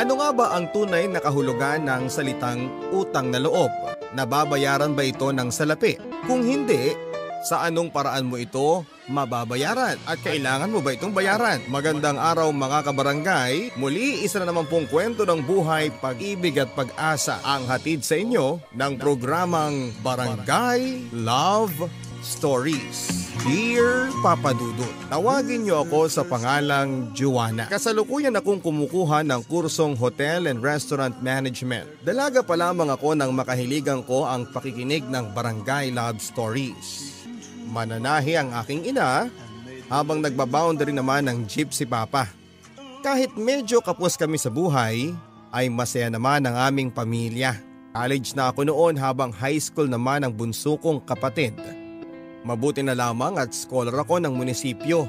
Ano nga ba ang tunay na kahulugan ng salitang utang na loob? Nababayaran ba ito ng salapi? Kung hindi, sa anong paraan mo ito mababayaran at kailangan mo ba itong bayaran? Magandang araw mga kabarangay, muli isa na naman pong kwento ng buhay, pag-ibig at pag-asa ang hatid sa inyo ng programang Barangay Love Stories. Dear Papa Dudut, tawagin niyo ako sa pangalang Juana. Kasalukuyan akong kumukuha ng kursong Hotel and Restaurant Management. Dalaga pa lamang ako nang makahiligan ko ang pakikinig ng Barangay Love Stories. Mananahi ang aking ina habang nagbaboundary naman ng jeep si Papa. Kahit medyo kapos kami sa buhay, ay masaya naman ang aming pamilya. College na ako noon habang high school naman ang bunso kong kapatid. Mabuti na lamang at scholar ako ng munisipyo.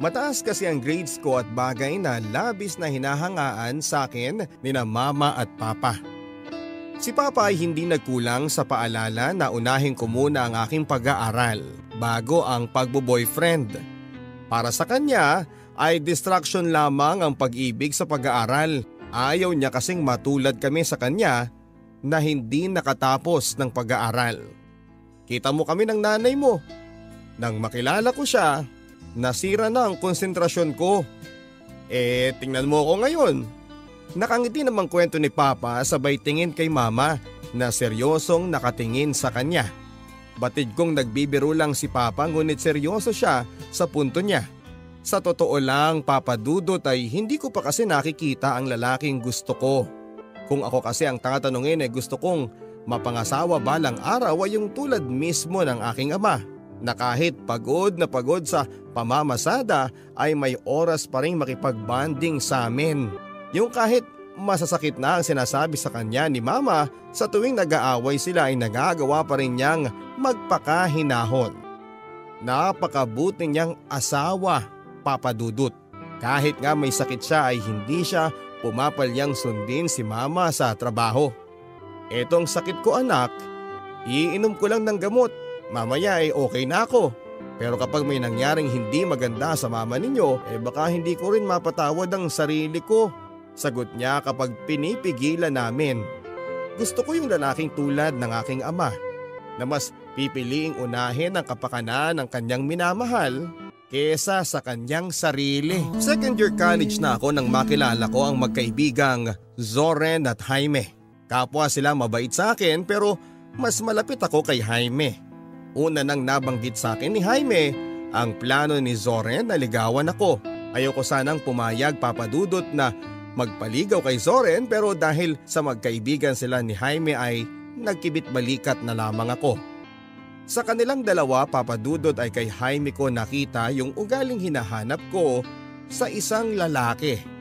Mataas kasi ang grades ko at bagay na labis na hinahangaan sa akin ni na mama at papa. Si Papa ay hindi nagkulang sa paalala na unahin ko muna ang aking pag-aaral bago ang pagbo-boyfriend. Para sa kanya ay distraction lamang ang pag-ibig sa pag-aaral. Ayaw niya kasing matulad kami sa kanya na hindi nakatapos ng pag-aaral. Kita mo kami ng nanay mo. Nang makilala ko siya, nasira na ang konsentrasyon ko. Eh tingnan mo ako ngayon Nakangiti namang kwento ni Papa sabay tingin kay Mama na seryosong nakatingin sa kanya. Batid kong nagbibiro lang si Papa ngunit seryoso siya sa punto niya. Sa totoo lang Papa Dudot ay hindi ko pa kasi nakikita ang lalaking gusto ko. Kung ako kasi ang tatanungin ay gusto kong mapangasawa balang araw ay yung tulad mismo ng aking ama na kahit pagod na pagod sa pamamasada ay may oras pa rin makipagbanding sa amin. Yung kahit masasakit na ang sinasabi sa kanya ni mama sa tuwing nag-aaway sila ay nagagawa pa rin niyang magpakahinahon. Napakabuti niyang asawa, Papa Dudut. Kahit nga may sakit siya ay hindi siya pumapalyang sundin si mama sa trabaho. Etong sakit ko anak, iinom ko lang ng gamot. Mamaya ay okay na ako. Pero kapag may nangyaring hindi maganda sa mama ninyo, eh baka hindi ko rin mapatawad ang sarili ko Sagot niya kapag pinipigilan namin. Gusto ko yung lalaking tulad ng aking ama na mas pipiliing unahin ang kapakanan ng kanyang minamahal kesa sa kanyang sarili. Second year college na ako nang makilala ko ang magkaibigang Zoren at Jaime. Kapwa sila mabait sa akin pero mas malapit ako kay Jaime. Una nang nabanggit sa akin ni Jaime ang plano ni Zoren na ligawan ako. Ayoko sanang pumayag papadudot na magpaligaw kay Zoren pero dahil sa magkaibigan sila ni Jaime ay nagkibit balikat na lamang ako. Sa kanilang dalawa papadudod ay kay Jaime ko nakita yung ugaling hinahanap ko sa isang lalaki.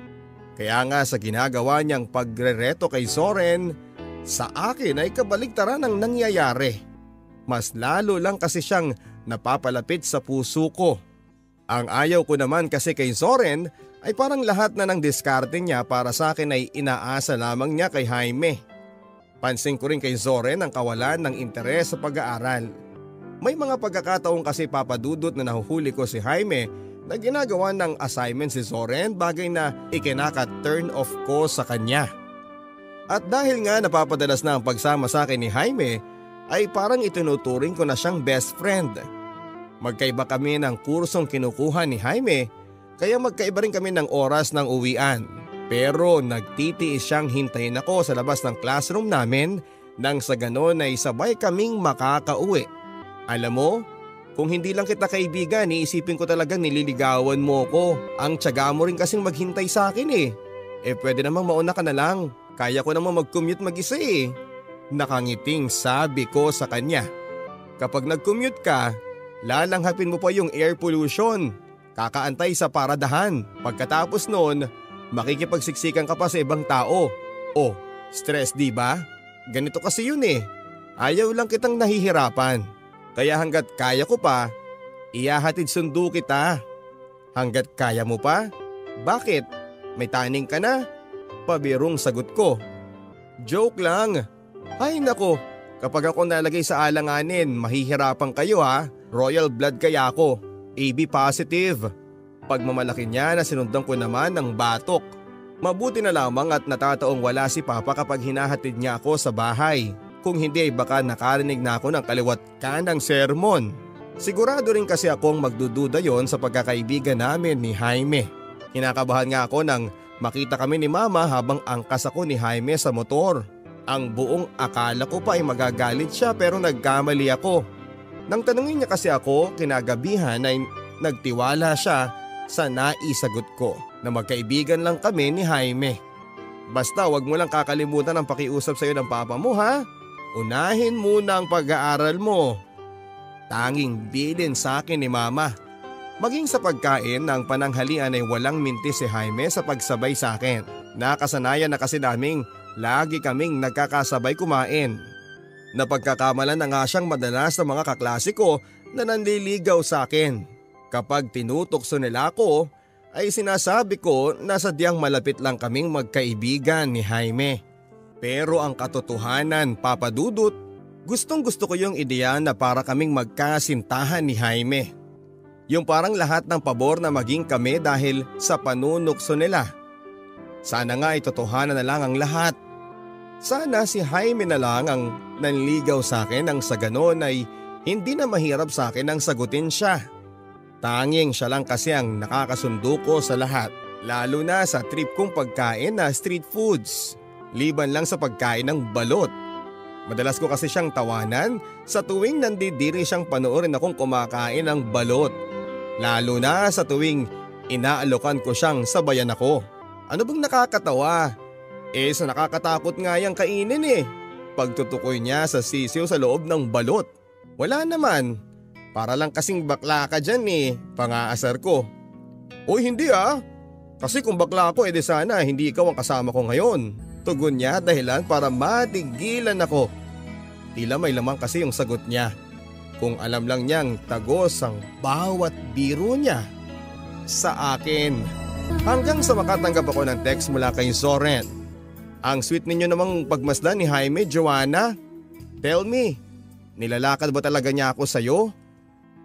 Kaya nga sa ginagawa niyang pagrereto kay Zoren, sa akin ay kabaligtaran ang nangyayari. Mas lalo lang kasi siyang napapalapit sa puso ko. Ang ayaw ko naman kasi kay Zoren ay parang lahat na ng diskarte niya para sa akin ay inaasa lamang niya kay Jaime. Pansin ko rin kay Zoren ang kawalan ng interes sa pag-aaral. May mga pagkakataon kasi papadudot na nahuhuli ko si Jaime na ginagawa ng assignment si Zoren bagay na ikinaka-turn off ko sa kanya. At dahil nga napapadalas na ang pagsama sa akin ni Jaime ay parang itinuturing ko na siyang best friend. Magkaiba kami ng kursong kinukuha ni Jaime kaya magkaiba rin kami ng oras ng uwian. Pero nagtitiis siyang hintayin ako sa labas ng classroom namin nang sa ganon ay sabay kaming makakauwi. Alam mo, kung hindi lang kita kaibigan, iisipin ko talagang nililigawan mo ko. Ang tiyaga mo rin kasing maghintay sa akin eh. Eh pwede namang mauna ka na lang. Kaya ko namang mag-commute mag-isa eh. Nakangiting sabi ko sa kanya. Kapag nag-commute ka, lalanghapin mo pa yung air pollution Kakaantay sa paradahan. Pagkatapos noon, makikipagsiksikan ka pa sa ibang tao. Oh, stress di ba? Ganito kasi yun eh. Ayaw lang kitang nahihirapan. Kaya hanggat kaya ko pa, iyahatid sundo kita. Hanggat kaya mo pa? Bakit? May taning ka na? Pabirong sagot ko. Joke lang. Ay nako, kapag ako nalagay sa alanganin, mahihirapan kayo ha. Royal blood kaya ako. AB positive. Pagmamalaki niya na sinundan ko naman ng batok. Mabuti na lamang at natataong wala si Papa kapag hinahatid niya ako sa bahay. Kung hindi ay baka nakarinig na ako ng kaliwat kanang sermon. Sigurado rin kasi akong magdududa yon sa pagkakaibigan namin ni Jaime. Kinakabahan nga ako nang makita kami ni Mama habang angkas ako ni Jaime sa motor. Ang buong akala ko pa ay magagalit siya pero nagkamali ako. Nang tanungin niya kasi ako kinagabihan ay nagtiwala siya sa naisagot ko na magkaibigan lang kami ni Jaime. Basta wag mo lang kakalimutan ang pakiusap sa iyo ng papa mo ha. Unahin muna ang pag-aaral mo. Tanging bilin sa akin ni mama. Maging sa pagkain ng pananghalian ay walang minti si Jaime sa pagsabay sa akin. Nakasanayan na kasi naming lagi kaming nagkakasabay kumain. Napagkakamalan na nga siyang madalas ng mga kaklasiko na nanliligaw sa akin. Kapag tinutokso nila ako, ay sinasabi ko na sadyang malapit lang kaming magkaibigan ni Jaime. Pero ang katotohanan, Papa Dudut, gustong gusto ko yung ideya na para kaming magkasintahan ni Jaime. Yung parang lahat ng pabor na maging kami dahil sa panunukso nila. Sana nga itotohanan na lang ang lahat. Sana si Jaime na lang ang nanligaw sa akin nang sa ganon ay hindi na mahirap sa akin ang sagutin siya. Tanging siya lang kasi ang nakakasundo ko sa lahat. Lalo na sa trip kong pagkain na street foods. Liban lang sa pagkain ng balot. Madalas ko kasi siyang tawanan sa tuwing nandidiri siyang panoorin akong kumakain ng balot. Lalo na sa tuwing inaalokan ko siyang sabayan ako. Ano bang nakakatawa? Eh sa nakakatakot nga yung kainin eh. Pagtutukoy niya sa sisiw sa loob ng balot. Wala naman. Para lang kasing bakla ka dyan eh, pangaasar ko. Uy hindi ah, kasi kung bakla ako edi eh sana hindi ikaw ang kasama ko ngayon. Tugon niya dahilan para matigilan ako. Tila may lamang kasi yung sagot niya. Kung alam lang niyang tagos ang bawat biro niya sa akin. Hanggang sa makatanggap ako ng text mula kay Soren. Ang sweet ninyo namang pagmasdan ni Jaime, Joanna. Tell me, nilalakad ba talaga niya ako sa'yo?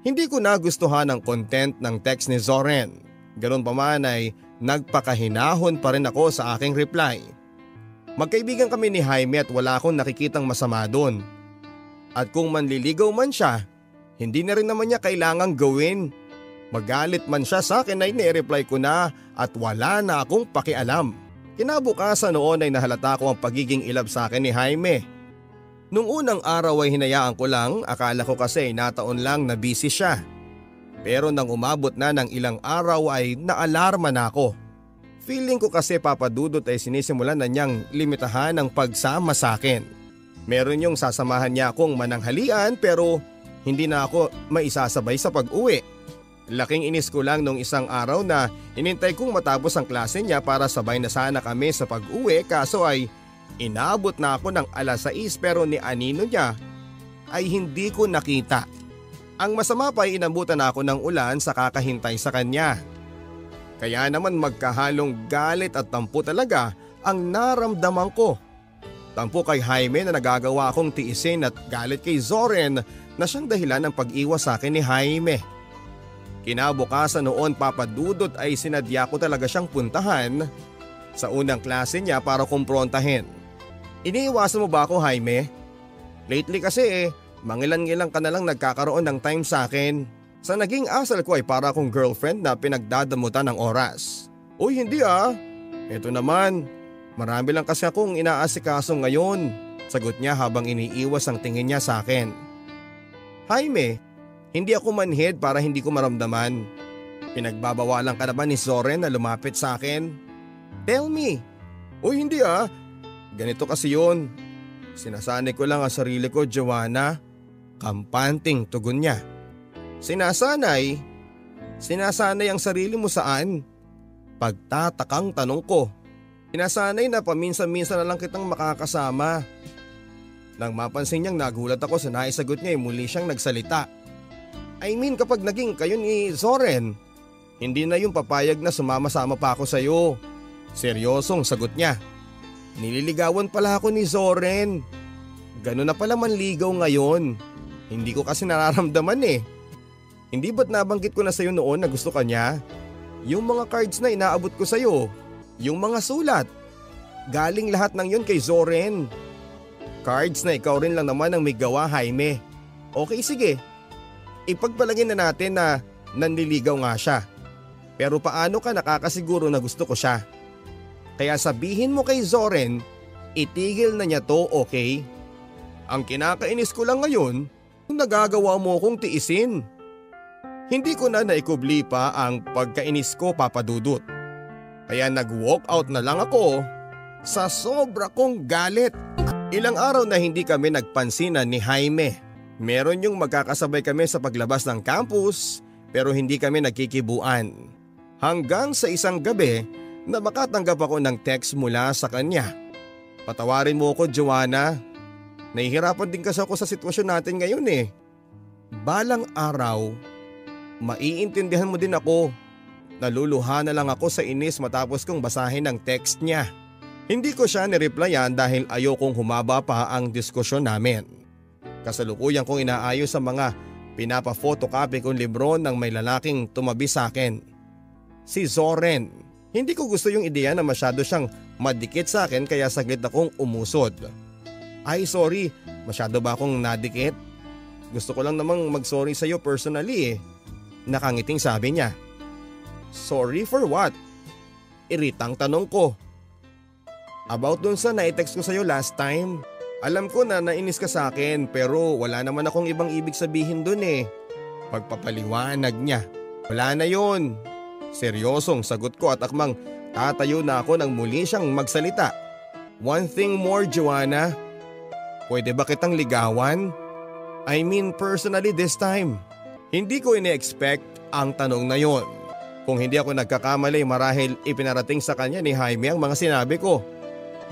Hindi ko nagustuhan ang content ng text ni Zoren. Ganun pa man ay nagpakahinahon pa rin ako sa aking reply. Magkaibigan kami ni Jaime at wala akong nakikitang masama doon. At kung manliligaw man siya, hindi na rin naman niya kailangang gawin. Magalit man siya sa akin ay nireply ko na at wala na akong pakialam. Kinabukasan noon ay nahalata ko ang pagiging ilab sa akin ni Jaime. Nung unang araw ay hinayaan ko lang, akala ko kasi nataon lang na busy siya. Pero nang umabot na ng ilang araw ay naalarma na ako. Feeling ko kasi papadudot ay sinisimulan na niyang limitahan ang pagsama sa akin. Meron yung sasamahan niya akong mananghalian pero hindi na ako maisasabay sa pag-uwi. Laking inis ko lang nung isang araw na inintay kong matapos ang klase niya para sabay na sana kami sa pag-uwi kaso ay Inabot na ako ng alas 6 pero ni anino niya ay hindi ko nakita. Ang masama pa ay inabutan ako ng ulan sa kakahintay sa kanya. Kaya naman magkahalong galit at tampo talaga ang naramdaman ko. Tampo kay Jaime na nagagawa akong tiisin at galit kay Zoren na siyang dahilan ng pag-iwas sa akin ni Jaime. Kinabukasan noon papadudot ay sinadya ko talaga siyang puntahan sa unang klase niya para kumprontahin. Iniiwasan mo ba ako Jaime? Lately kasi eh, mangilan-ngilang ka na lang nagkakaroon ng time sa akin. Sa naging asal ko ay para akong girlfriend na pinagdadamutan ng oras. Uy hindi ah, ito naman, marami lang kasi akong inaasikaso ngayon. Sagot niya habang iniiwas ang tingin niya sa akin. Jaime, hindi ako manhid para hindi ko maramdaman. Pinagbabawalan ka naman ni Zoren na lumapit sa akin. Tell me. Uy hindi ah, Ganito kasi yun. Sinasanay ko lang ang sarili ko, Joanna. Kampanting tugon niya. Sinasanay? Sinasanay ang sarili mo saan? Pagtatakang tanong ko. Sinasanay na paminsan-minsan na lang kitang makakasama. Nang mapansin niyang nagulat ako sa naisagot niya ay muli siyang nagsalita. I mean kapag naging kayo ni Zoren, hindi na yung papayag na sumama-sama pa ako sa iyo. Seryosong sagot niya. Nililigawan pala ako ni Zoren. Ganun na pala manligaw ngayon. Hindi ko kasi nararamdaman eh. Hindi ba't nabanggit ko na sa'yo noon na gusto ka niya? Yung mga cards na inaabot ko sa'yo. Yung mga sulat. Galing lahat ng yun kay Zoren. Cards na ikaw rin lang naman ang may gawa Jaime. Okay sige. Ipagpalagin na natin na nanliligaw nga siya. Pero paano ka nakakasiguro na gusto ko siya? Kaya sabihin mo kay Zoren, itigil na niya to okay? Ang kinakainis ko lang ngayon, nagagawa mo kong tiisin. Hindi ko na naikubli pa ang pagkainis ko papadudot. Kaya nag-walk out na lang ako sa sobra kong galit. Ilang araw na hindi kami nagpansinan ni Jaime. Meron yung magkakasabay kami sa paglabas ng campus pero hindi kami nagkikibuan. Hanggang sa isang gabi na makatanggap ako ng text mula sa kanya. Patawarin mo ako Joanna. Nahihirapan din kasi ako sa sitwasyon natin ngayon eh. Balang araw, maiintindihan mo din ako. Naluluha na lang ako sa inis matapos kong basahin ang text niya. Hindi ko siya nireplyan dahil ayokong humaba pa ang diskusyon namin. Kasalukuyan kong inaayos sa mga pinapa-photocopy kong libro ng may lalaking tumabi sa akin. Si Zoren. Hindi ko gusto yung ideya na masyado siyang madikit sa akin kaya saglit akong umusod. Ay sorry, masyado ba akong nadikit? Gusto ko lang namang mag-sorry sa'yo personally eh. Nakangiting sabi niya. Sorry for what? Iritang tanong ko. About dun sa na-text ko sa'yo last time. Alam ko na nainis ka sa akin pero wala naman akong ibang ibig sabihin dun eh. Pagpapaliwanag niya. Wala na yon. Seryosong sagot ko at akmang tatayo na ako nang muli siyang magsalita. One thing more Joanna. Pwede ba kitang ligawan? I mean personally this time. Hindi ko ine-expect ang tanong na yon. Kung hindi ako nagkakamali marahil ipinarating sa kanya ni Jaime ang mga sinabi ko.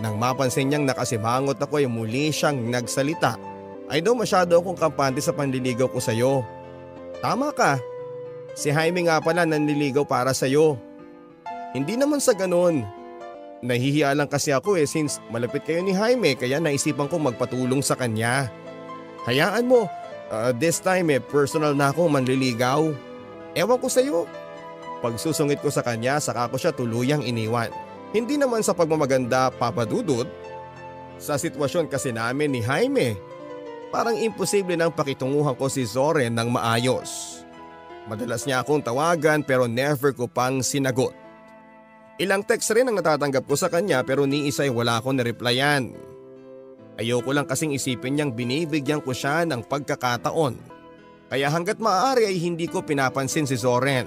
Nang mapansin niyang nakasimangot ako ay muli siyang nagsalita. Ay daw masyado akong kampante sa panliligaw ko sa iyo. Tama ka. Si Jaime nga pala nanliligaw para sa iyo. Hindi naman sa ganun. Nahihiya lang kasi ako eh since malapit kayo ni Jaime kaya naisipan kong magpatulong sa kanya. Hayaan mo, uh, this time eh personal na akong manliligaw. Ewan ko sa iyo. Pagsusungit ko sa kanya saka ko siya tuluyang iniwan. Hindi naman sa pagmamaganda papadudod. Sa sitwasyon kasi namin ni Jaime, parang imposible nang pakitunguhan ko si Zoren ng maayos. Madalas niya akong tawagan pero never ko pang sinagot. Ilang text rin ang natatanggap ko sa kanya pero ni isa'y wala akong nareplyan. Ayoko lang kasing isipin niyang binibigyan ko siya ng pagkakataon. Kaya hanggat maaari ay hindi ko pinapansin si Zoren.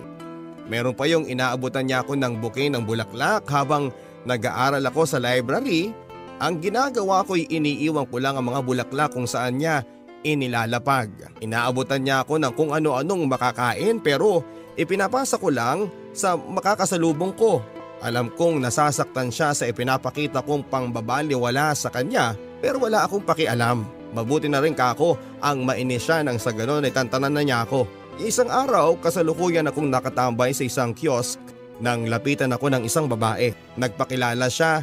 Meron pa yung inaabutan niya ako ng bouquet ng bulaklak habang nag-aaral ako sa library. Ang ginagawa ko'y iniiwan ko lang ang mga bulaklak kung saan niya inilalapag. Inaabutan niya ako ng kung ano-anong makakain pero ipinapasa ko lang sa makakasalubong ko. Alam kong nasasaktan siya sa ipinapakita kong pangbabaliwala sa kanya pero wala akong pakialam. Mabuti na rin kako ang mainis siya nang sa ganon ay tantanan na niya ako. Isang araw kasalukuyan akong nakatambay sa isang kiosk nang lapitan ako ng isang babae. Nagpakilala siya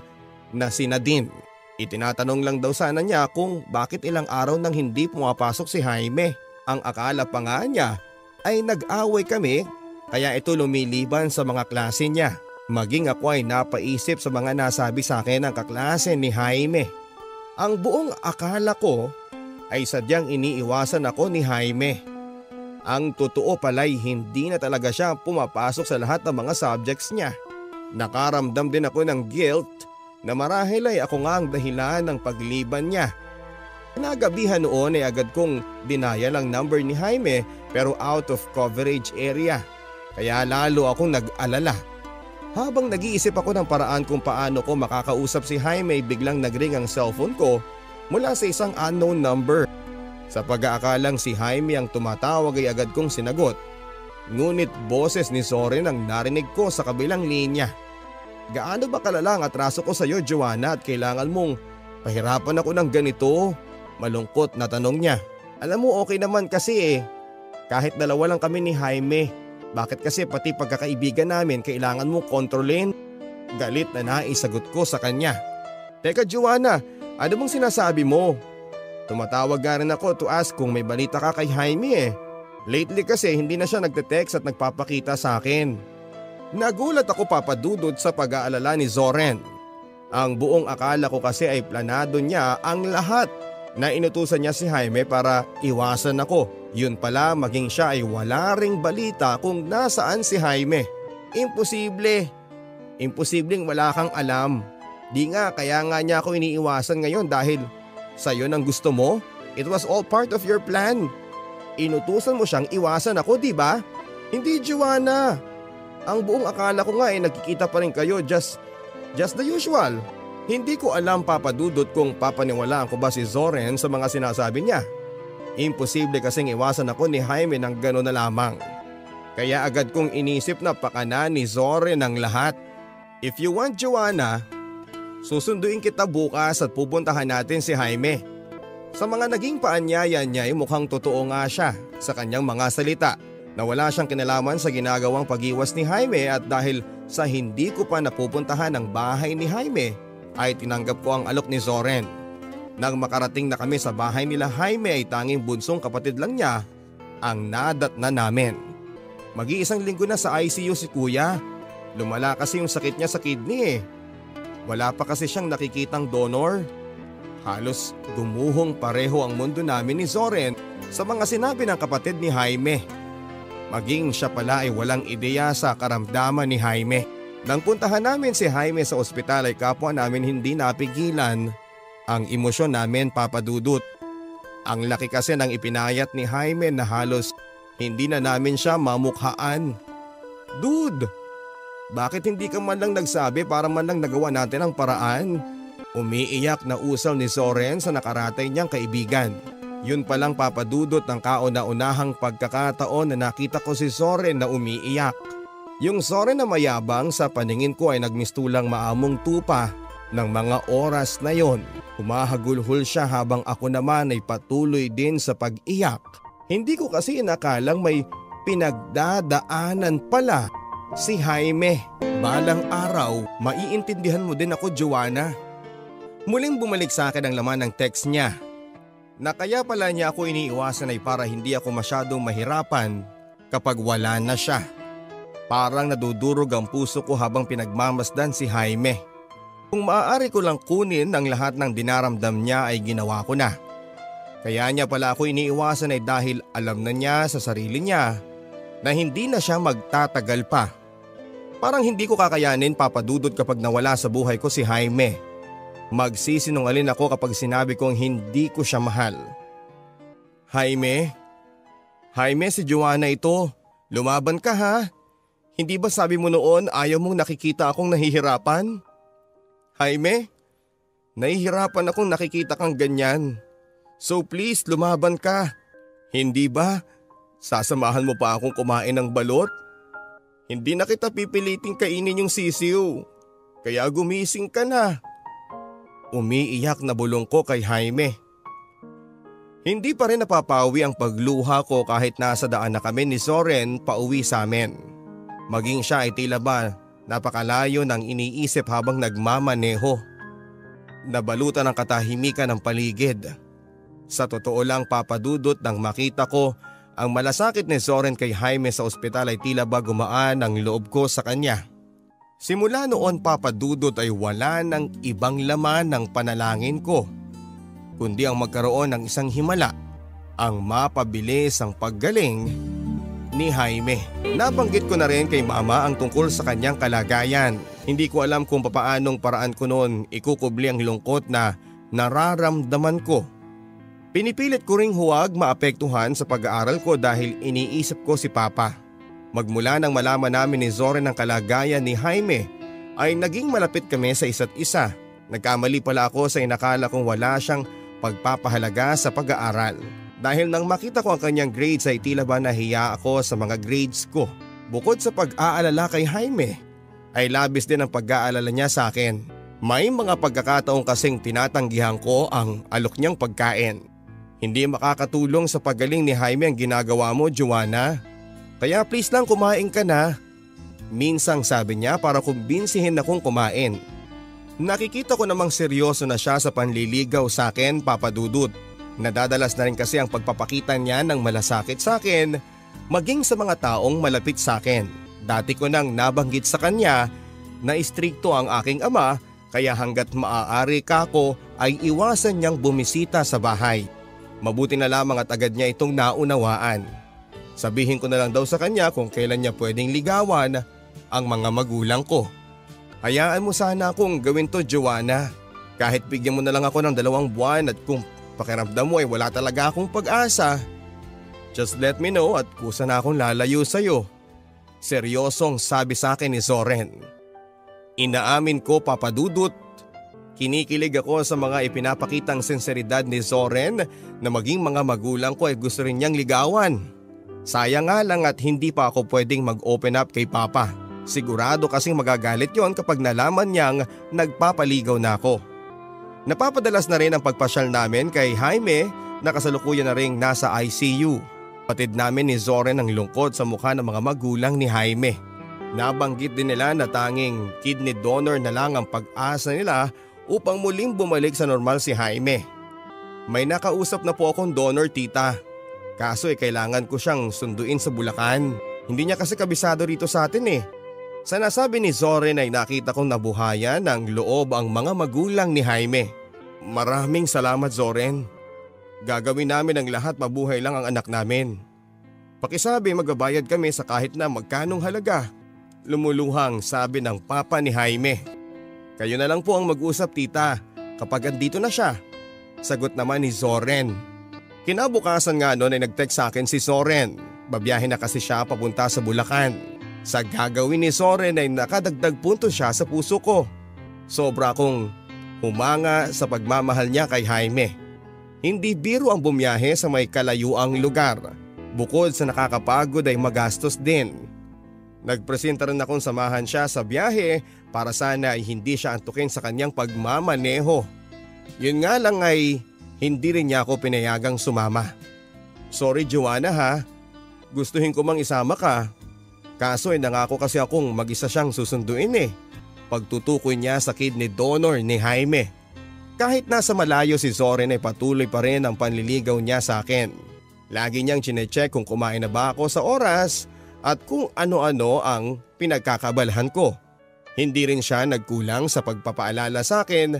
na si Nadine. Itinatanong lang daw sana niya kung bakit ilang araw nang hindi pumapasok si Jaime. Ang akala pa nga niya ay nag-away kami kaya ito lumiliban sa mga klase niya. Maging ako ay napaisip sa mga nasabi sa akin ng kaklase ni Jaime. Ang buong akala ko ay sadyang iniiwasan ako ni Jaime. Ang totoo pala'y hindi na talaga siya pumapasok sa lahat ng mga subjects niya. Nakaramdam din ako ng guilt na marahil ay ako nga ang dahilan ng pagliban niya. Nagabihan noon ay agad kong dinaya lang number ni Jaime pero out of coverage area. Kaya lalo akong nag-alala. Habang nag-iisip ako ng paraan kung paano ko makakausap si Jaime biglang nagring ang cellphone ko mula sa isang unknown number. Sa pag-aakalang si Jaime ang tumatawag ay agad kong sinagot. Ngunit boses ni Soren ang narinig ko sa kabilang linya. Gaano ba kalala ang atraso ko sa iyo Joanna at kailangan mong pahirapan ako ng ganito? Malungkot na tanong niya. Alam mo okay naman kasi eh. Kahit dalawa lang kami ni Jaime. Bakit kasi pati pagkakaibigan namin kailangan mo kontrolin? Galit na naisagot ko sa kanya. Teka Joanna, ano mong sinasabi mo? Tumatawag nga rin ako to ask kung may balita ka kay Jaime eh. Lately kasi hindi na siya nagte-text at nagpapakita sa akin. Nagulat ako papadudod sa pag-aalala ni Zoren. Ang buong akala ko kasi ay planado niya ang lahat na inutusan niya si Jaime para iwasan ako. Yun pala maging siya ay wala ring balita kung nasaan si Jaime. Imposible. Imposibleng wala kang alam. Di nga kaya nga niya ako iniiwasan ngayon dahil sa yon ang gusto mo. It was all part of your plan. Inutusan mo siyang iwasan ako, di ba? Hindi, Joanna. Ang buong akala ko nga ay nagkikita pa rin kayo just, just the usual. Hindi ko alam papadudot kung papaniwalaan ko ba si Zoren sa mga sinasabi niya. Imposible kasing iwasan ako ni Jaime ng gano'n na lamang. Kaya agad kong inisip na pakana ni Zoren ang lahat. If you want Joanna, susunduin kita bukas at pupuntahan natin si Jaime. Sa mga naging paanyaya niya ay mukhang totoo nga siya sa kanyang mga salita na wala siyang kinalaman sa ginagawang pagiwas ni Jaime at dahil sa hindi ko pa napupuntahan ang bahay ni Jaime ay tinanggap ko ang alok ni Zoren. Nang makarating na kami sa bahay nila Jaime ay tanging bunsong kapatid lang niya ang nadat na namin. Mag-iisang linggo na sa ICU si kuya. Lumala kasi yung sakit niya sa kidney eh. Wala pa kasi siyang nakikitang donor Halos gumuhong pareho ang mundo namin ni Zoren sa mga sinabi ng kapatid ni Jaime. Maging siya pala ay walang ideya sa karamdaman ni Jaime. Nang puntahan namin si Jaime sa ospital ay kapwa namin hindi napigilan ang emosyon namin papadudot. Ang laki kasi ng ipinayat ni Jaime na halos hindi na namin siya mamukhaan. Dude, bakit hindi ka man lang nagsabi para man lang nagawa natin ang paraan? Umiiyak na usaw ni Soren sa nakaratay niyang kaibigan. Yun palang papadudot ng kauna-unahang pagkakataon na nakita ko si Soren na umiiyak. Yung Soren na mayabang sa paningin ko ay nagmistulang maamong tupa ng mga oras na yon. Humahagulhol siya habang ako naman ay patuloy din sa pag-iyak. Hindi ko kasi inakalang may pinagdadaanan pala si Jaime. Balang araw, maiintindihan mo din ako Joanna. Muling bumalik sa akin ang laman ng text niya na kaya pala niya ako iniiwasan ay para hindi ako masyadong mahirapan kapag wala na siya. Parang nadudurog ang puso ko habang pinagmamasdan si Jaime. Kung maaari ko lang kunin ang lahat ng dinaramdam niya ay ginawa ko na. Kaya niya pala ako iniiwasan ay dahil alam na niya sa sarili niya na hindi na siya magtatagal pa. Parang hindi ko kakayanin papadudod kapag nawala sa buhay ko si Jaime. Magsisinungalin ako kapag sinabi kong hindi ko siya mahal. Jaime? Jaime si Joanna ito. Lumaban ka ha? Hindi ba sabi mo noon ayaw mong nakikita akong nahihirapan? Jaime? Nahihirapan akong nakikita kang ganyan. So please lumaban ka. Hindi ba? Sasamahan mo pa akong kumain ng balot? Hindi na kita pipiliting kainin yung sisiw. Kaya gumising ka na. Umiiyak na bulong ko kay Jaime. Hindi pa rin napapawi ang pagluha ko kahit nasa daan na kami ni Soren pauwi sa amin. Maging siya ay tila ba napakalayo ng iniisip habang nagmamaneho. Nabalutan ang katahimikan ng paligid. Sa totoo lang papadudot nang makita ko ang malasakit ni Soren kay Jaime sa ospital ay tila ba gumaan ang loob ko sa kanya. Simula noon papadudot ay wala ng ibang laman ng panalangin ko. Kundi ang magkaroon ng isang himala ang mapabilis ang paggaling ni Jaime. Nabanggit ko na rin kay mama ang tungkol sa kanyang kalagayan. Hindi ko alam kung papaanong paraan ko noon ikukubli ang lungkot na nararamdaman ko. Pinipilit ko ring huwag maapektuhan sa pag-aaral ko dahil iniisip ko si Papa. Magmula nang malaman namin ni Zoren ang kalagayan ni Jaime ay naging malapit kami sa isa't isa. Nagkamali pala ako sa inakala kong wala siyang pagpapahalaga sa pag-aaral. Dahil nang makita ko ang kanyang grades ay tila ba nahiya ako sa mga grades ko. Bukod sa pag-aalala kay Jaime, ay labis din ang pag-aalala niya sa akin. May mga pagkakataong kasing tinatanggihan ko ang alok niyang pagkain. Hindi makakatulong sa paggaling ni Jaime ang ginagawa mo, Joanna. Kaya please lang kumain ka na. Minsang sabi niya para kumbinsihin akong kumain. Nakikita ko namang seryoso na siya sa panliligaw sa akin papadudot. Nadadalas na rin kasi ang pagpapakita niya ng malasakit sa akin maging sa mga taong malapit sa akin. Dati ko nang nabanggit sa kanya na istrikto ang aking ama kaya hanggat maaari ka ko ay iwasan niyang bumisita sa bahay. Mabuti na lamang at agad niya itong naunawaan. Sabihin ko na lang daw sa kanya kung kailan niya pwedeng ligawan ang mga magulang ko. Hayaan mo sana akong gawin to Joanna. Kahit bigyan mo na lang ako ng dalawang buwan at kung pakiramdam mo ay wala talaga akong pag-asa. Just let me know at kusa na akong lalayo sa'yo. Seryosong sabi sa akin ni Zoren. Inaamin ko papadudot. Kinikilig ako sa mga ipinapakitang sinseridad ni Zoren na maging mga magulang ko ay gusto rin niyang ligawan. Sayang nga lang at hindi pa ako pwedeng mag-open up kay Papa. Sigurado kasing magagalit yon kapag nalaman niyang nagpapaligaw na ako. Napapadalas na rin ang pagpasyal namin kay Jaime na kasalukuyan na rin nasa ICU. Patid namin ni Zoren ang lungkot sa mukha ng mga magulang ni Jaime. Nabanggit din nila na tanging kidney donor na lang ang pag-asa nila upang muling bumalik sa normal si Jaime. May nakausap na po akong donor tita. Kaso eh kailangan ko siyang sunduin sa Bulacan. Hindi niya kasi kabisado rito sa atin eh. Sa nasabi ni Zoren ay nakita kong nabuhayan ng loob ang mga magulang ni Jaime. Maraming salamat Zoren. Gagawin namin ang lahat mabuhay lang ang anak namin. Pakisabi magbabayad kami sa kahit na magkanong halaga. Lumuluhang sabi ng papa ni Jaime. Kayo na lang po ang mag-usap tita kapag andito na siya. Sagot naman ni Zoren. Kinabukasan nga noon ay nag-text sa akin si Zoren. Babiyahin na kasi siya papunta sa Bulacan. Sa gagawin ni Zoren ay nakadagdag punto siya sa puso ko. Sobra akong humanga sa pagmamahal niya kay Jaime. Hindi biro ang bumiyahe sa may kalayuang lugar. Bukod sa nakakapagod ay magastos din. Nagpresenta rin akong samahan siya sa biyahe para sana ay hindi siya antukin sa kanyang pagmamaneho. Yun nga lang ay hindi rin niya ako pinayagang sumama. Sorry Joanna ha, gustuhin ko mang isama ka. Kaso ay nangako kasi akong mag-isa siyang susunduin eh. Pagtutukoy niya sa kidney donor ni Jaime. Kahit nasa malayo si Zoren ay patuloy pa rin ang panliligaw niya sa akin. Lagi niyang chinecheck kung kumain na ba ako sa oras at kung ano-ano ang pinagkakabalahan ko. Hindi rin siya nagkulang sa pagpapaalala sa akin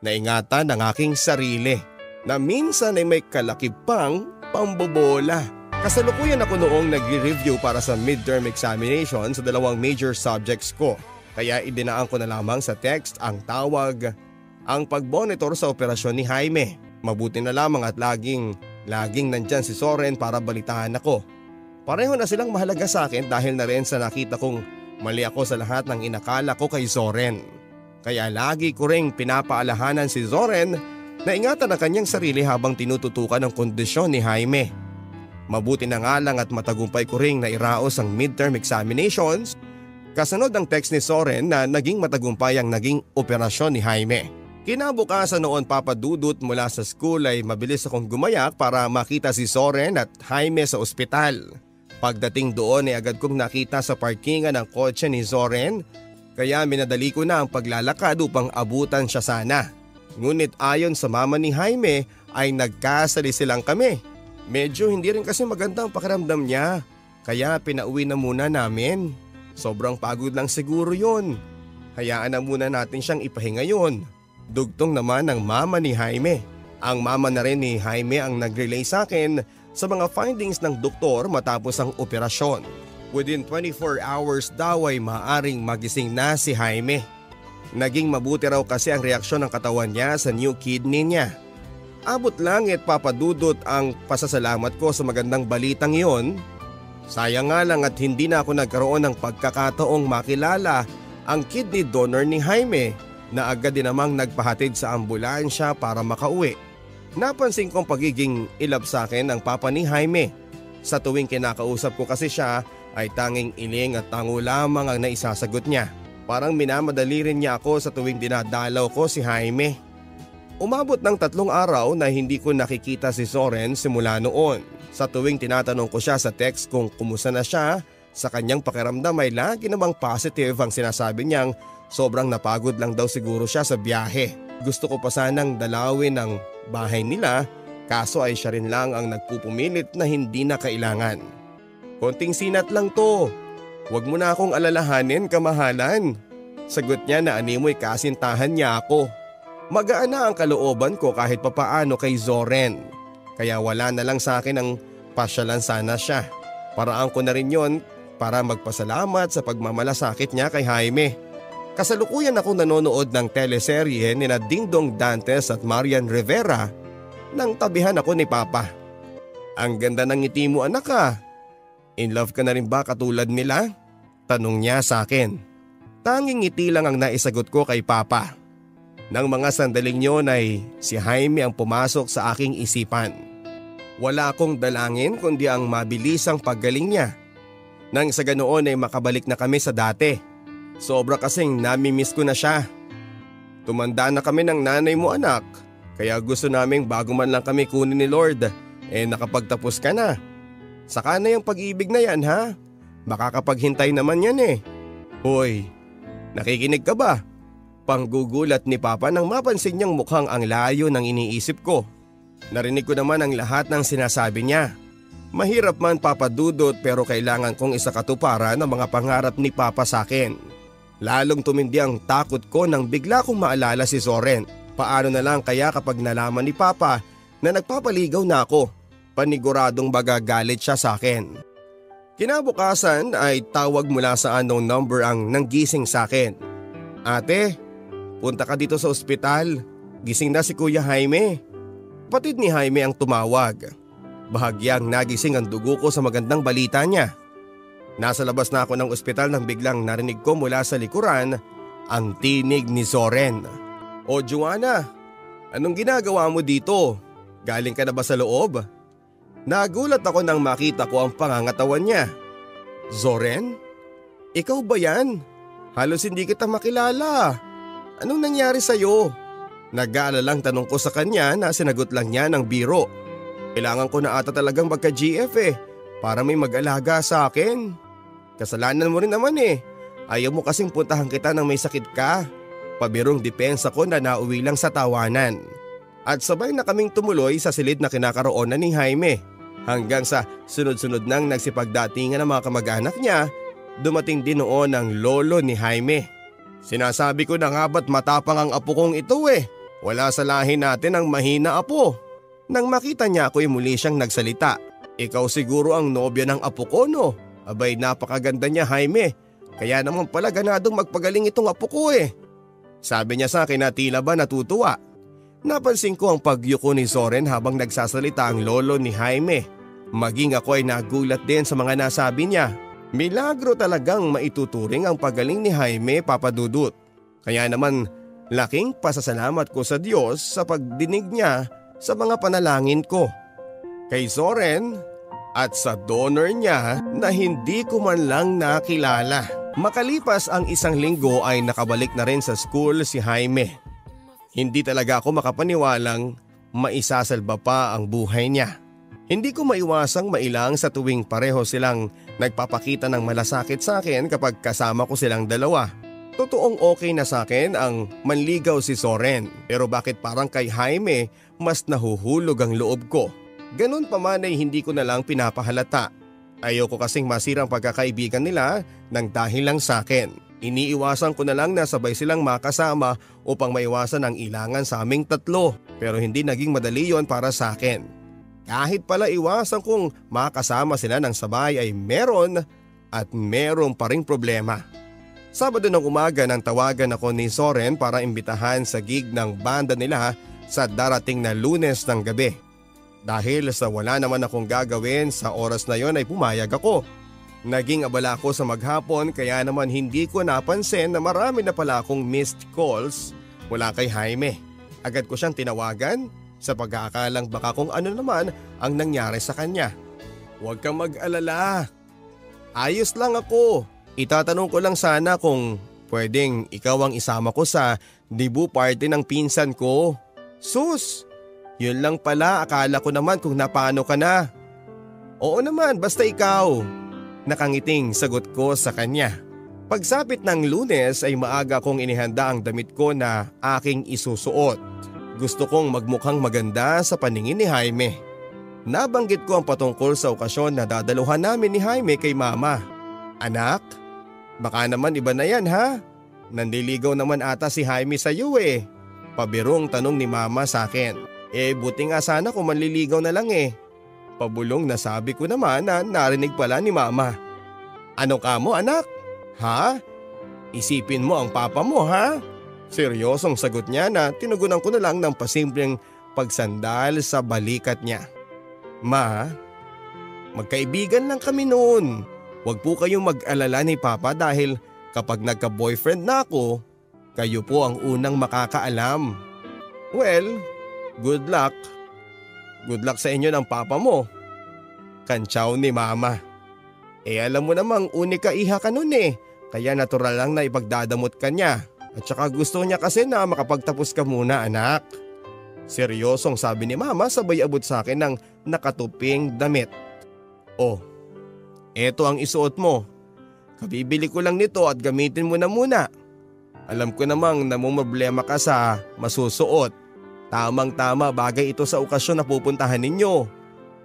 na ingatan ang aking sarili na minsan ay may kalakip pang pambobola. Kasalukuyan ako noong nagre-review para sa midterm examination sa dalawang major subjects ko. Kaya idinaan ko na lamang sa text ang tawag ang pagbonitor sa operasyon ni Jaime. Mabuti na lamang at laging, laging nandyan si Soren para balitahan ako. Pareho na silang mahalaga sa akin dahil na rin sa nakita kong mali ako sa lahat ng inakala ko kay Soren. Kaya lagi ko ring pinapaalahanan si Zoren na ingatan ang kanyang sarili habang tinututukan ang kondisyon ni Jaime. Mabuti na nga lang at matagumpay ko ring nairaos ang midterm examinations kasunod ang text ni Soren na naging matagumpay ang naging operasyon ni Jaime. Kinabukasan noon papadudot mula sa school ay mabilis akong gumayak para makita si Soren at Jaime sa ospital. Pagdating doon ay agad kong nakita sa parkingan ng kotse ni Zoren kaya minadali ko na ang paglalakad upang abutan siya sana. Ngunit ayon sa mama ni Jaime ay nagkasali silang kami. Medyo hindi rin kasi magandang pakiramdam niya kaya pinauwi na muna namin. Sobrang pagod lang siguro yon. Hayaan na muna natin siyang ipahinga yon. Dugtong naman ng mama ni Jaime. Ang mama na rin ni Jaime ang nag-relay sa akin sa mga findings ng doktor matapos ang operasyon. Within 24 hours daw ay maaring magising na si Jaime. Naging mabuti raw kasi ang reaksyon ng katawan niya sa new kidney niya. Abot langit papadudot ang pasasalamat ko sa magandang balitang iyon. Sayang nga lang at hindi na ako nagkaroon ng pagkakataong makilala ang kidney donor ni Jaime na agad din namang nagpahatid sa ambulansya para makauwi. Napansin kong pagiging ilab sa akin ng papa ni Jaime. Sa tuwing kinakausap ko kasi siya ay tanging iling at tango lamang ang naisasagot niya. Parang minamadali rin niya ako sa tuwing dinadalaw ko si Jaime. Umabot ng tatlong araw na hindi ko nakikita si Soren simula noon. Sa tuwing tinatanong ko siya sa text kung kumusta na siya, sa kanyang pakiramdam ay lagi namang positive ang sinasabi niyang Sobrang napagod lang daw siguro siya sa biyahe. Gusto ko pa sanang dalawin ang bahay nila kaso ay siya rin lang ang nagpupumilit na hindi na kailangan. Konting sinat lang to. Huwag mo na akong alalahanin kamahalan. Sagot niya na animoy kasintahan niya ako. Magaan na ang kalooban ko kahit papaano kay Zoren. Kaya wala na lang sa akin ang pasyalan sana siya. Paraan ko na rin yon para magpasalamat sa pagmamalasakit niya kay Jaime. Kasalukuyan ako nanonood ng teleserye ni na Dingdong Dantes at Marian Rivera nang tabihan ako ni Papa. Ang ganda ng ngiti mo anak ka. In love ka na rin ba katulad nila? Tanong niya sa akin. Tanging ngiti lang ang naisagot ko kay Papa. Nang mga sandaling yon ay si Jaime ang pumasok sa aking isipan. Wala akong dalangin kundi ang mabilisang paggaling niya. Nang sa ganoon ay makabalik na kami sa dati. Sobra kasing namimiss ko na siya. Tumanda na kami ng nanay mo anak. Kaya gusto naming bago man lang kami kunin ni Lord, eh nakapagtapos ka na. Saka na yung pag-ibig na yan ha. Makakapaghintay naman yan eh. Hoy, nakikinig ka ba? Panggugulat ni Papa nang mapansin niyang mukhang ang layo ng iniisip ko. Narinig ko naman ang lahat ng sinasabi niya. Mahirap man papadudot pero kailangan kong isakatuparan ang mga pangarap ni Papa sa akin. Lalong tumindi ang takot ko nang bigla kong maalala si Soren. Paano na lang kaya kapag nalaman ni Papa na nagpapaligaw na ako? Paniguradong bagagalit siya sa akin. Kinabukasan ay tawag mula sa unknown number ang nanggising sa akin. Ate, punta ka dito sa ospital. Gising na si Kuya Jaime. Patid ni Jaime ang tumawag. Bahagyang nagising ang dugo ko sa magandang balita niya. Nasa labas na ako ng ospital nang biglang narinig ko mula sa likuran ang tinig ni Soren. O Joanna, anong ginagawa mo dito? Galing ka na ba sa loob? Nagulat ako nang makita ko ang pangangatawan niya. Zoren? Ikaw ba yan? Halos hindi kita makilala. Anong nangyari sa'yo? Nag-aalalang tanong ko sa kanya na sinagot lang niya ng biro. Kailangan ko na ata talagang magka-GF eh, para may mag-alaga sa akin. Kasalanan mo rin naman eh. Ayaw mo kasing puntahan kita nang may sakit ka. Pabirong depensa ko na nauwi lang sa tawanan. At sabay na kaming tumuloy sa silid na kinakaroonan ni Jaime. Hanggang sa sunod-sunod nang nagsipagdatingan ng mga kamag-anak niya, dumating din noon ang lolo ni Jaime. Sinasabi ko na nga ba't matapang ang apo kong ito eh. Wala sa lahi natin ang mahina apo. Nang makita niya ako ay muli siyang nagsalita. Ikaw siguro ang nobya ng apo ko no? Abay napakaganda niya Jaime. Kaya naman pala ganadong magpagaling itong apo ko eh. Sabi niya sa akin na tila ba natutuwa. Napansin ko ang pagyuko ni Soren habang nagsasalita ang lolo ni Jaime. Maging ako ay nagulat din sa mga nasabi niya. Milagro talagang maituturing ang pagaling ni Jaime papadudut. Kaya naman laking pasasalamat ko sa Diyos sa pagdinig niya sa mga panalangin ko. Kay Soren at sa donor niya na hindi ko man lang nakilala. Makalipas ang isang linggo ay nakabalik na rin sa school si Jaime. Hindi talaga ako makapaniwalang maisasalba pa ang buhay niya. Hindi ko maiwasang mailang sa tuwing pareho silang nagpapakita ng malasakit sa akin kapag kasama ko silang dalawa. Totoong okay na sa akin ang manligaw si Soren pero bakit parang kay Jaime mas nahuhulog ang loob ko. Ganun pa man ay hindi ko na lang pinapahalata. Ayoko kasing masirang pagkakaibigan nila nang dahil lang sa akin. Iniiwasan ko na lang na sabay silang makasama upang maiwasan ang ilangan sa aming tatlo pero hindi naging madali yon para sa akin. Kahit pala iwasan kong makasama sila ng sabay ay meron at meron pa ring problema. Sabado ng umaga nang tawagan ako ni Soren para imbitahan sa gig ng banda nila sa darating na lunes ng gabi. Dahil sa wala naman akong gagawin sa oras na yon ay pumayag ako. Naging abala ako sa maghapon kaya naman hindi ko napansin na marami na pala akong missed calls mula kay Jaime. Agad ko siyang tinawagan sa pag-aakalang baka kung ano naman ang nangyari sa kanya. Huwag kang mag-alala. Ayos lang ako. Itatanong ko lang sana kung pwedeng ikaw ang isama ko sa dibu party ng pinsan ko. Sus! Yun lang pala akala ko naman kung napano ka na. Oo naman basta ikaw. Nakangiting sagot ko sa kanya. Pagsapit ng lunes ay maaga kong inihanda ang damit ko na aking isusuot. Gusto kong magmukhang maganda sa paningin ni Jaime. Nabanggit ko ang patungkol sa okasyon na dadaluhan namin ni Jaime kay mama. Anak, baka naman iba na yan ha? Nandiligaw naman ata si Jaime sa iyo eh. Pabirong tanong ni mama sa akin. Eh buti nga sana kung manliligaw na lang eh. Pabulong na sabi ko naman na narinig pala ni mama. Ano ka mo anak? Ha? Isipin mo ang papa mo ha? Seryosong sagot niya na tinugunan ko na lang ng pasimpleng pagsandal sa balikat niya. Ma, magkaibigan lang kami noon. Huwag po kayong mag-alala ni Papa dahil kapag nagka-boyfriend na ako, kayo po ang unang makakaalam. Well, good luck. Good luck sa inyo ng papa mo. Kantsaw ni mama. Eh alam mo namang unika iha ka nun eh. Kaya natural lang na ipagdadamot ka niya. At saka gusto niya kasi na makapagtapos ka muna anak. Seryosong sabi ni mama sabay abot sa akin ng nakatuping damit. Oh, eto ang isuot mo. Kabibili ko lang nito at gamitin mo na muna. Alam ko namang namumroblema ka sa masusuot. Tamang tama bagay ito sa okasyon na pupuntahan ninyo.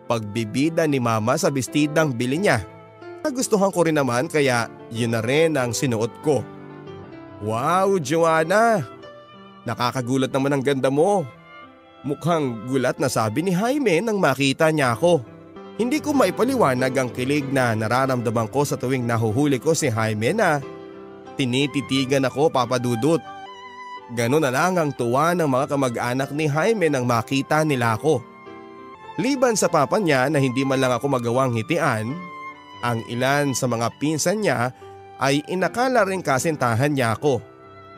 Pagbibida ni mama sa bestidang bili niya. Nagustuhan ko rin naman kaya yun na rin ang sinuot ko. Wow, Joanna! Nakakagulat naman ang ganda mo. Mukhang gulat na sabi ni Jaime nang makita niya ako. Hindi ko maipaliwanag ang kilig na nararamdaman ko sa tuwing nahuhuli ko si Jaime na tinititigan ako papadudot. Ganon na lang ang tuwa ng mga kamag-anak ni Jaime nang makita nila ako. Liban sa papa niya na hindi man lang ako magawang hitian, ang ilan sa mga pinsan niya ay inakala rin kasintahan niya ako.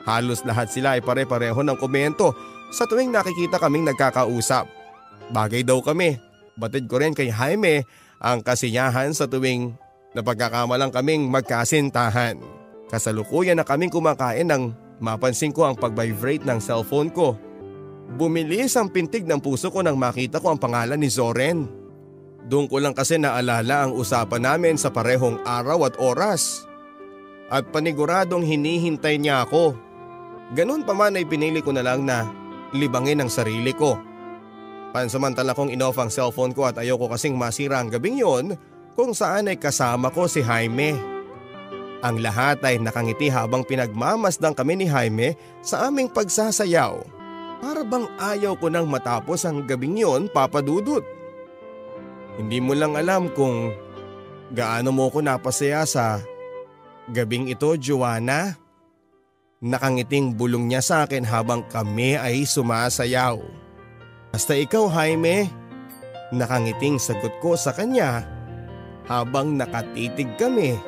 Halos lahat sila ay pare-pareho ng komento sa tuwing nakikita kaming nagkakausap. Bagay daw kami. Batid ko rin kay Jaime ang kasiyahan sa tuwing napagkakamalang kaming magkasintahan. Kasalukuyan na kaming kumakain nang mapansin ko ang pag-vibrate ng cellphone ko. Bumilis ang pintig ng puso ko nang makita ko ang pangalan ni Zoren. Doon ko lang kasi naalala ang usapan namin sa parehong araw at oras. At paniguradong hinihintay niya ako. Ganun pa man ay pinili ko na lang na libangin ang sarili ko. Pansamantala kong inoff ang cellphone ko at ayoko kasing masira ang gabing yon kung saan ay kasama ko si Jaime. Ang lahat ay nakangiti habang pinagmamasdang kami ni Jaime sa aming pagsasayaw. Para bang ayaw ko nang matapos ang gabing yon papadudot. Hindi mo lang alam kung gaano mo ko napasaya sa gabing ito, Joanna. Nakangiting bulong niya sa akin habang kami ay sumasayaw. Basta ikaw, Jaime. Nakangiting sagot ko sa kanya habang nakatitig kami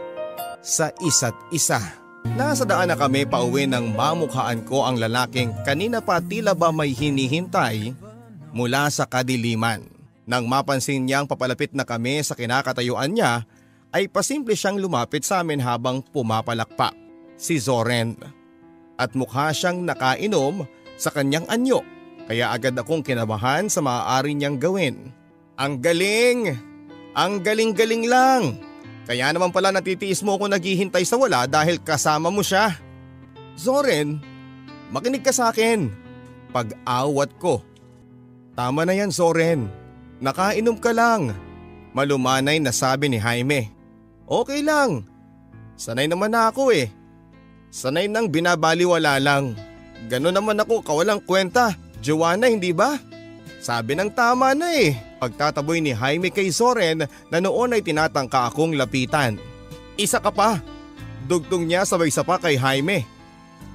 sa isa't isa. Nasa daan na kami pauwi nang mamukhaan ko ang lalaking kanina pa tila ba may hinihintay mula sa kadiliman. Nang mapansin niyang papalapit na kami sa kinakatayuan niya, ay pasimple siyang lumapit sa amin habang pumapalakpak. Si Zoren. At mukha siyang nakainom sa kanyang anyo kaya agad akong kinabahan sa maaari niyang gawin. Ang galing! Ang galing-galing lang! Kaya naman pala natitiis mo ako naghihintay sa wala dahil kasama mo siya. Zoren, makinig ka sa akin. Pag-awat ko. Tama na yan Zoren. Nakainom ka lang. Malumanay na sabi ni Jaime. Okay lang. Sanay naman na ako eh. Sanay nang binabaliwala lang. Ganon naman ako kawalang kwenta. Joanna hindi ba? Sabi ng tama na eh. Pagtataboy ni Jaime kay Soren na noon ay tinatangka akong lapitan. Isa ka pa. Dugtong niya sabay sa pa kay Jaime.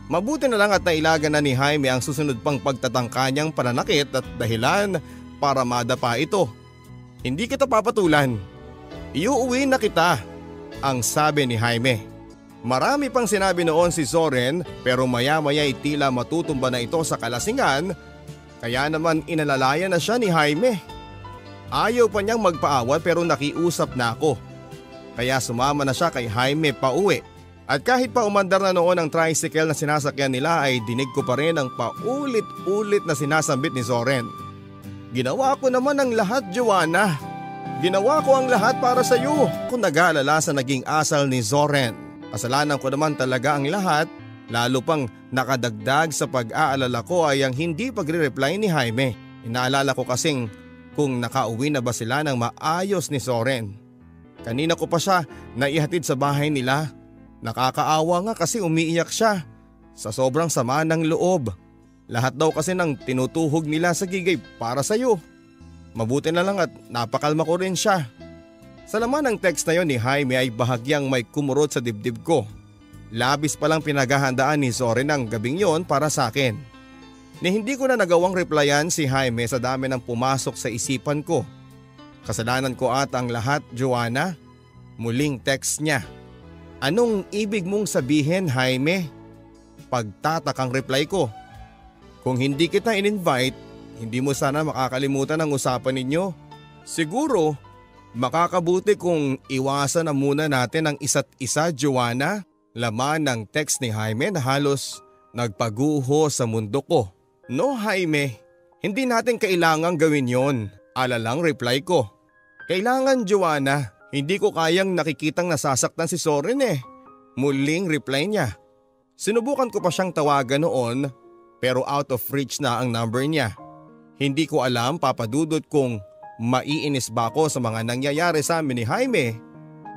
Mabuti na lang at nailagan na ni Jaime ang susunod pang pagtatangka niyang pananakit at dahilan para madapa ito. Hindi kita papatulan. Iuuwi na kita, ang sabi ni Jaime. Marami pang sinabi noon si Soren pero maya maya ay tila matutumba na ito sa kalasingan kaya naman inalalayan na siya ni Jaime. Ayaw pa niyang magpaawat pero nakiusap na ako. Kaya sumama na siya kay Jaime pa uwi. At kahit pa umandar na noon ang tricycle na sinasakyan nila ay dinig ko pa rin ang paulit-ulit na sinasambit ni Soren. Ginawa ko naman ang lahat, Joanna. Ginawa ko ang lahat para sa iyo. Kung nag-aalala sa naging asal ni Zoren. Kasalanan ko naman talaga ang lahat Lalo pang nakadagdag sa pag-aalala ko ay ang hindi pagre-reply ni Jaime. Inaalala ko kasing kung nakauwi na ba sila ng maayos ni Soren. Kanina ko pa siya naihatid sa bahay nila. Nakakaawa nga kasi umiiyak siya sa sobrang sama ng loob. Lahat daw kasi ng tinutuhog nila sa gigay para sa'yo. Mabuti na lang at napakalma ko rin siya. Sa laman ng text na yon ni Jaime ay bahagyang may kumurot sa dibdib ko. Labis palang pinaghahandaan ni Zoren ang gabing yon para sa akin. Ni hindi ko na nagawang replyan si Jaime sa dami ng pumasok sa isipan ko. Kasalanan ko at ang lahat, Joanna. Muling text niya. Anong ibig mong sabihin, Jaime? Pagtatakang reply ko. Kung hindi kita in-invite, hindi mo sana makakalimutan ang usapan ninyo. Siguro, Makakabuti kung iwasan na muna natin ang isa't isa, Joanna. Laman ng text ni Jaime na halos nagpaguho sa mundo ko. No Jaime, hindi natin kailangang gawin yon. Alalang reply ko. Kailangan Joanna, hindi ko kayang nakikitang nasasaktan si Soren eh. Muling reply niya. Sinubukan ko pa siyang tawagan noon pero out of reach na ang number niya. Hindi ko alam papadudot kung Maiinis ba ako sa mga nangyayari sa amin ni Jaime?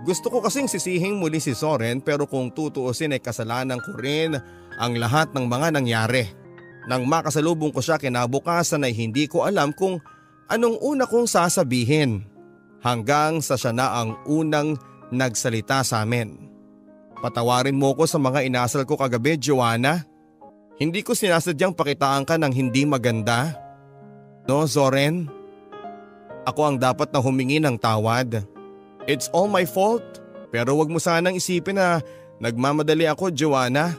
Gusto ko kasing sisihing muli si Soren pero kung tutuusin ay kasalanan ko rin ang lahat ng mga nangyari. Nang makasalubong ko siya kinabukasan ay hindi ko alam kung anong una kong sasabihin. Hanggang sa siya na ang unang nagsalita sa amin. Patawarin mo ko sa mga inasal ko kagabi, Joanna. Hindi ko sinasadyang pakitaan ka ng hindi maganda. No, Zoren? Ako ang dapat na humingi ng tawad. It's all my fault. Pero wag mo sanang isipin na nagmamadali ako, Joanna.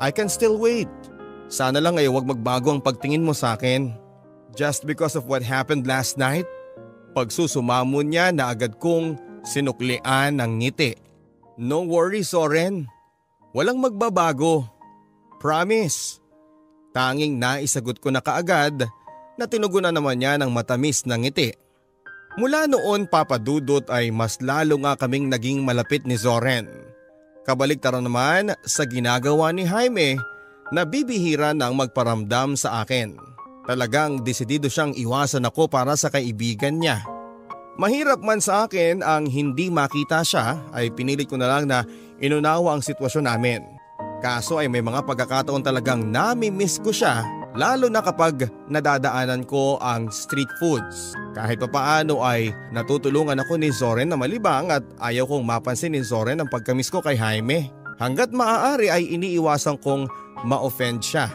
I can still wait. Sana lang ay wag magbago ang pagtingin mo sa akin. Just because of what happened last night, pagsusumamo niya na agad kong sinuklian ng ngiti. No worry, Soren. Walang magbabago. Promise. Tanging naisagot ko na kaagad na tinugunan naman niya ng matamis na ngiti. Mula noon papadudot ay mas lalo nga kaming naging malapit ni Zoren. Kabaliktaran naman sa ginagawa ni Jaime na bibihira ng magparamdam sa akin. Talagang desidido siyang iwasan ako para sa kaibigan niya. Mahirap man sa akin ang hindi makita siya ay pinilit ko na lang na inunawa ang sitwasyon namin. Kaso ay may mga pagkakataon talagang nami-miss ko siya Lalo na kapag nadadaanan ko ang street foods. Kahit papaano ay natutulungan ako ni Zoren na malibang at ayaw kong mapansin ni Zoren ang pagkamis ko kay Jaime. Hanggat maaari ay iniiwasan kong ma-offend siya.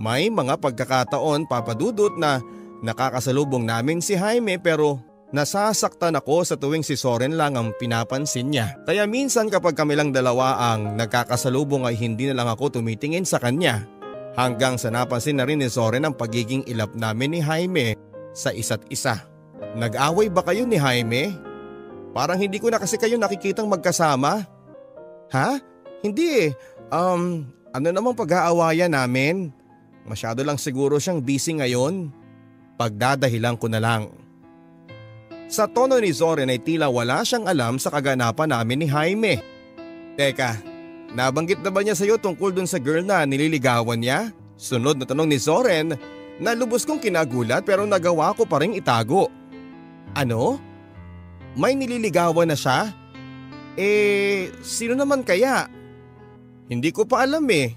May mga pagkakataon papadudot na nakakasalubong namin si Jaime pero Nasasaktan ako sa tuwing si Soren lang ang pinapansin niya. Kaya minsan kapag kami lang dalawa ang nagkakasalubong ay hindi na lang ako tumitingin sa kanya. Hanggang sa napansin na rin ni Soren ang pagiging ilap namin ni Jaime sa isa't isa. Nag-away ba kayo ni Jaime? Parang hindi ko na kasi kayo nakikitang magkasama. Ha? Hindi eh. Um, ano namang pag-aawayan namin? Masyado lang siguro siyang busy ngayon. Pagdadahilan ko na lang. Sa tono ni Zoren ay tila wala siyang alam sa kaganapan namin ni Jaime. Teka, Nabanggit na ba niya sa iyo tungkol dun sa girl na nililigawan niya? Sunod na tanong ni Zoren na lubos kong kinagulat pero nagawa ko pa rin itago. Ano? May nililigawan na siya? Eh, sino naman kaya? Hindi ko pa alam eh.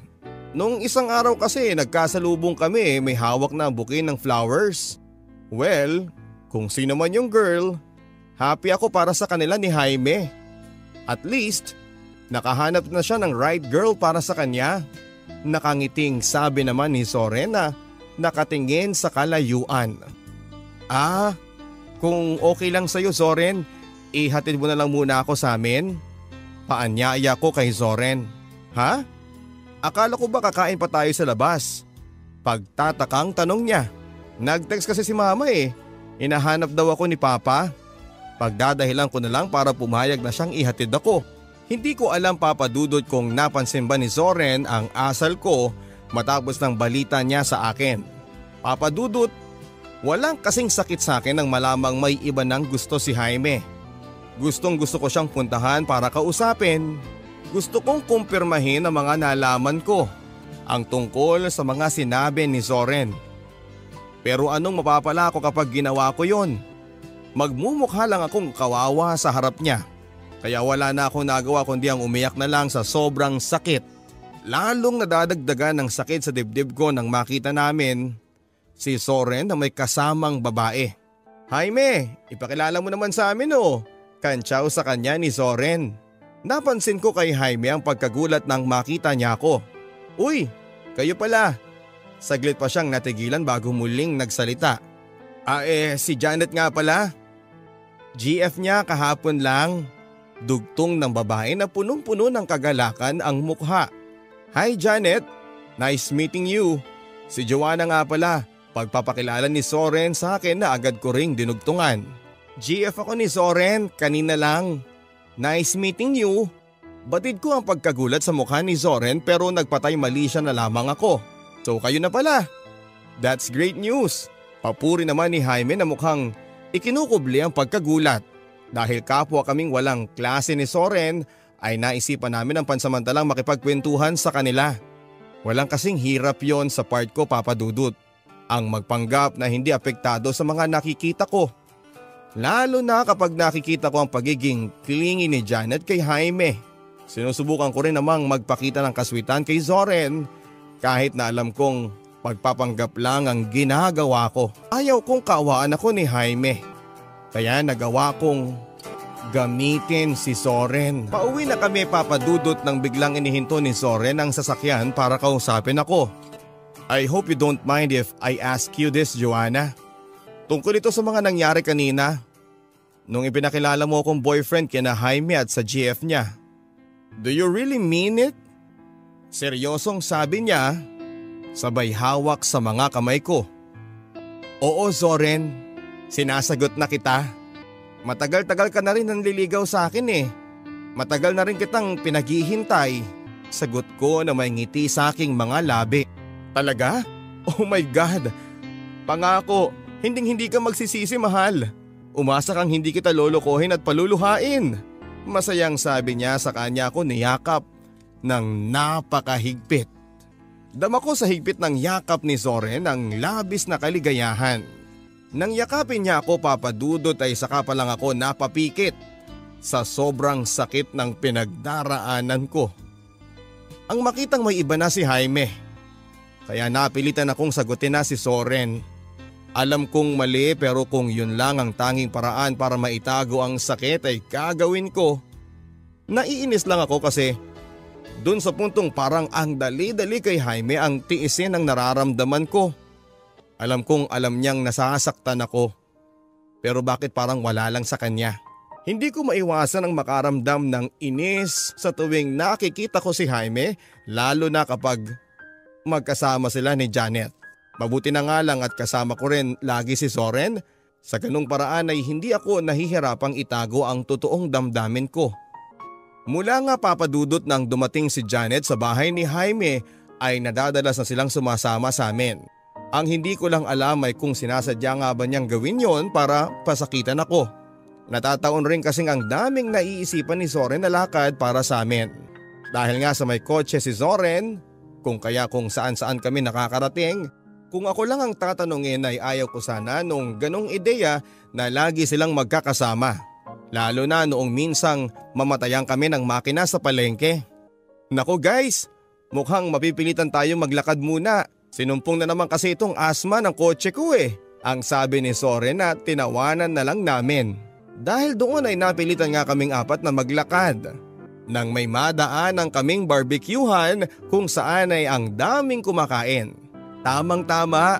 Nung isang araw kasi nagkasalubong kami may hawak na bouquet ng flowers. Well, kung sino man yung girl, happy ako para sa kanila ni Jaime. At least, Nakahanap na siya ng right girl para sa kanya. Nakangiting sabi naman ni Sorena nakatingin sa kalayuan. Ah, kung okay lang sa'yo Soren, ihatid mo na lang muna ako sa amin. Paanyaya ko kay Soren. Ha? Akala ko ba kakain pa tayo sa labas? Pagtatakang tanong niya. Nag-text kasi si mama eh. Inahanap daw ako ni papa. Pagdadahilan ko na lang para pumayag na siyang ihatid ako. Hindi ko alam papadudot kung napansin ba ni Zoren ang asal ko matapos ng balita niya sa akin. Papadudot, walang kasing sakit sa akin nang malamang may iba nang gusto si Jaime. Gustong gusto ko siyang puntahan para kausapin. Gusto kong kumpirmahin ang mga nalaman ko ang tungkol sa mga sinabi ni Zoren. Pero anong mapapala ako kapag ginawa ko yon? Magmumukha lang akong kawawa sa harap niya. Kaya wala na akong nagawa kundi ang umiyak na lang sa sobrang sakit. Lalong nadadagdagan ng sakit sa dibdib ko nang makita namin si Soren na may kasamang babae. Jaime, ipakilala mo naman sa amin oh. Kantsaw sa kanya ni Soren. Napansin ko kay Jaime ang pagkagulat nang makita niya ako. Uy, kayo pala. Saglit pa siyang natigilan bago muling nagsalita. Ah eh, si Janet nga pala. GF niya kahapon lang. Dugtong ng babae na punong-puno ng kagalakan ang mukha. Hi Janet, nice meeting you. Si Joanna nga pala, pagpapakilala ni Soren sa akin na agad ko ring dinugtungan. GF ako ni Soren, kanina lang. Nice meeting you. Batid ko ang pagkagulat sa mukha ni Soren pero nagpatay mali siya na lamang ako. So kayo na pala. That's great news. Papuri naman ni Jaime na mukhang ikinukubli ang pagkagulat. Dahil kapwa kaming walang klase ni Soren ay naisipan namin ang pansamantalang makipagkwentuhan sa kanila. Walang kasing hirap yon sa part ko papadudot. Ang magpanggap na hindi apektado sa mga nakikita ko. Lalo na kapag nakikita ko ang pagiging clingy ni Janet kay Jaime. Sinusubukan ko rin namang magpakita ng kaswitan kay Zoren kahit na alam kong pagpapanggap lang ang ginagawa ko. Ayaw kong kawaan ako ni Jaime. Kaya nagawa kong gamitin si Soren. Pauwi na kami papadudot nang biglang inihinto ni Soren ang sasakyan para kausapin ako. I hope you don't mind if I ask you this, Joanna. Tungkol ito sa mga nangyari kanina. Nung ipinakilala mo akong boyfriend kina Jaime at sa GF niya. Do you really mean it? Seryosong sabi niya, sabay hawak sa mga kamay ko. Oo Zoren, sinasagot na kita. Matagal-tagal ka na rin nanliligaw sa akin eh. Matagal na rin kitang pinaghihintay. Sagot ko na may ngiti sa aking mga labi. Talaga? Oh my God! Pangako, Hinding hindi ka magsisisi mahal. Umasa kang hindi kita lolokohin at paluluhain. Masayang sabi niya sa kanya ako niyakap ng napakahigpit. Dama ko sa higpit ng yakap ni Soren ang labis na kaligayahan. Nang yakapin niya ako papadudot ay saka pa lang ako napapikit sa sobrang sakit ng pinagdaraanan ko. Ang makitang may iba na si Jaime. Kaya napilitan akong sagutin na si Soren. Alam kong mali pero kung yun lang ang tanging paraan para maitago ang sakit ay gagawin ko. Naiinis lang ako kasi dun sa puntong parang ang dali-dali kay Jaime ang tiisin ang nararamdaman ko. Alam kong alam niyang nasasaktan ako. Pero bakit parang wala lang sa kanya? Hindi ko maiwasan ang makaramdam ng inis sa tuwing nakikita ko si Jaime lalo na kapag magkasama sila ni Janet. Mabuti na nga lang at kasama ko rin lagi si Soren. Sa ganung paraan ay hindi ako nahihirapang itago ang totoong damdamin ko. Mula nga papadudot nang dumating si Janet sa bahay ni Jaime ay nadadalas na silang sumasama sa amin. Ang hindi ko lang alam ay kung sinasadya nga ba niyang gawin yon para pasakitan ako. Natataon rin kasing ang daming naiisipan ni Soren na lakad para sa amin. Dahil nga sa may kotse si Soren, kung kaya kung saan saan kami nakakarating, kung ako lang ang tatanungin ay ayaw ko sana nung ganong ideya na lagi silang magkakasama. Lalo na noong minsang mamatayan kami ng makina sa palengke. Nako guys, mukhang mapipilitan tayo maglakad muna. Sinumpong na naman kasi itong asma ng kotse ko eh. Ang sabi ni Soren na tinawanan na lang namin. Dahil doon ay napilitan nga kaming apat na maglakad. Nang may madaan ang kaming barbecuehan kung saan ay ang daming kumakain. Tamang tama.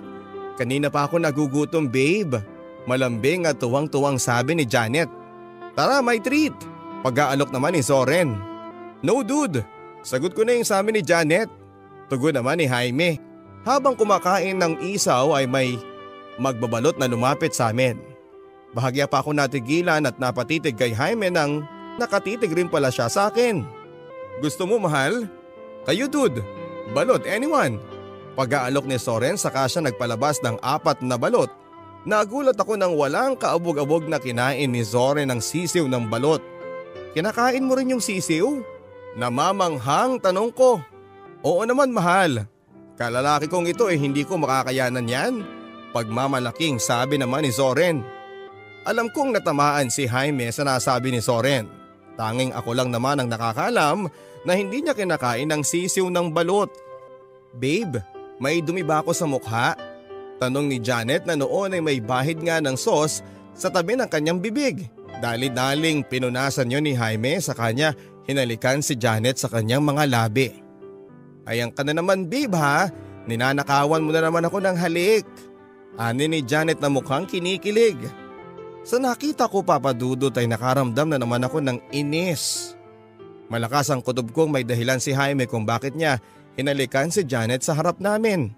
Kanina pa ako nagugutom babe. Malambing at tuwang-tuwang sabi ni Janet. Tara may treat. Pag-aalok naman ni Soren. No dude. Sagot ko na yung sabi ni Janet. Tugon naman ni Jaime. Habang kumakain ng isaw ay may magbabalot na lumapit sa amin. Bahagya pa ako natigilan at napatitig kay Jaime nang nakatitig rin pala siya sa akin. Gusto mo mahal? Kayo dude. Balot anyone. Pag-aalok ni Soren saka siya nagpalabas ng apat na balot. Nagulat ako nang walang kaabog-abog na kinain ni Soren ng sisiw ng balot. Kinakain mo rin yung sisiw? Namamanghang tanong ko. Oo naman mahal. Kalalaki kong ito eh hindi ko makakayanan yan. Pagmamalaking sabi naman ni Soren. Alam kong natamaan si Jaime sa nasabi ni Soren. Tanging ako lang naman ang nakakaalam na hindi niya kinakain ng sisiw ng balot. Babe, may dumi ba ako sa mukha? Tanong ni Janet na noon ay may bahid nga ng sauce sa tabi ng kanyang bibig. Dali-daling pinunasan niyo ni Jaime sa kanya hinalikan si Janet sa kanyang mga labi. Ayan ka na naman babe ha, ninanakawan mo na naman ako ng halik. Ani ni Janet na mukhang kinikilig. Sa nakita ko papadudot ay nakaramdam na naman ako ng inis. Malakas ang kutob kong may dahilan si Jaime kung bakit niya hinalikan si Janet sa harap namin.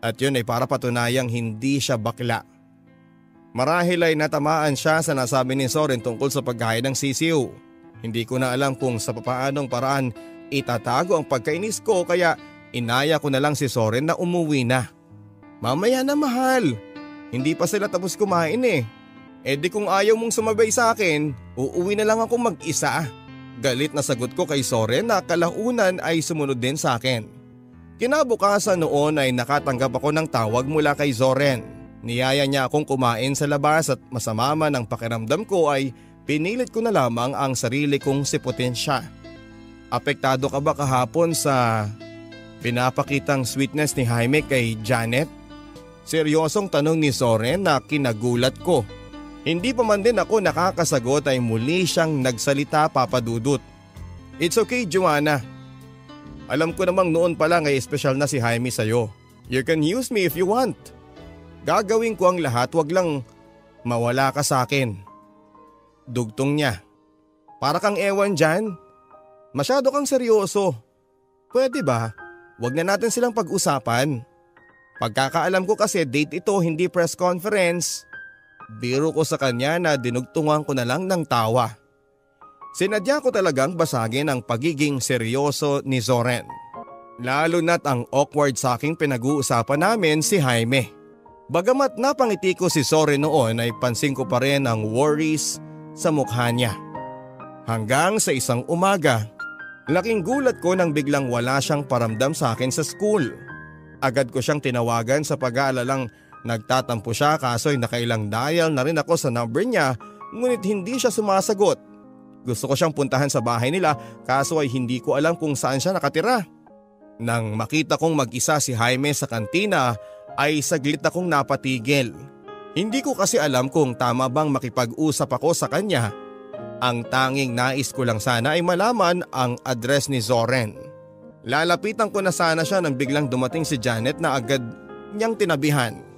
At yun ay para patunayang hindi siya bakla. Marahil ay natamaan siya sa nasabi ni Soren tungkol sa pagkain ng sisiw. Hindi ko na alam kung sa papaanong paraan itatago ang pagkainis ko kaya inaya ko na lang si Soren na umuwi na. Mamaya na mahal. Hindi pa sila tapos kumain eh. E di kung ayaw mong sumabay sa akin, uuwi na lang ako mag-isa. Galit na sagot ko kay Soren na kalaunan ay sumunod din sa akin. Kinabukasan noon ay nakatanggap ako ng tawag mula kay Zoren. Niyaya niya akong kumain sa labas at masama man ang pakiramdam ko ay pinilit ko na lamang ang sarili kong siputin siya. Apektado ka ba kahapon sa pinapakitang sweetness ni Jaime kay Janet? Seryosong tanong ni Soren na kinagulat ko. Hindi pa man din ako nakakasagot ay muli siyang nagsalita papadudot. It's okay Joanna. Alam ko namang noon pa lang ay espesyal na si Jaime sa'yo. You can use me if you want. Gagawin ko ang lahat wag lang mawala ka sa akin. Dugtong niya. Para kang ewan dyan. Masyado kang seryoso. Pwede ba? Wag na natin silang pag-usapan. Pagkakaalam ko kasi date ito hindi press conference. Biro ko sa kanya na dinugtungan ko na lang ng tawa. Sinadya ko talagang basagin ang pagiging seryoso ni Zoren. Lalo na't ang awkward sa aking pinag-uusapan namin si Jaime. Bagamat napangiti ko si Zoren noon ay pansin ko pa rin ang worries sa mukha niya. Hanggang sa isang umaga, laking gulat ko nang biglang wala siyang paramdam sa akin sa school. Agad ko siyang tinawagan sa pag-aalalang Nagtatampo siya kaso'y nakailang dial na rin ako sa number niya ngunit hindi siya sumasagot. Gusto ko siyang puntahan sa bahay nila kaso ay hindi ko alam kung saan siya nakatira. Nang makita kong mag-isa si Jaime sa kantina ay saglit akong napatigil. Hindi ko kasi alam kung tama bang makipag-usap ako sa kanya. Ang tanging nais ko lang sana ay malaman ang address ni Zoren. Lalapitan ko na sana siya nang biglang dumating si Janet na agad niyang tinabihan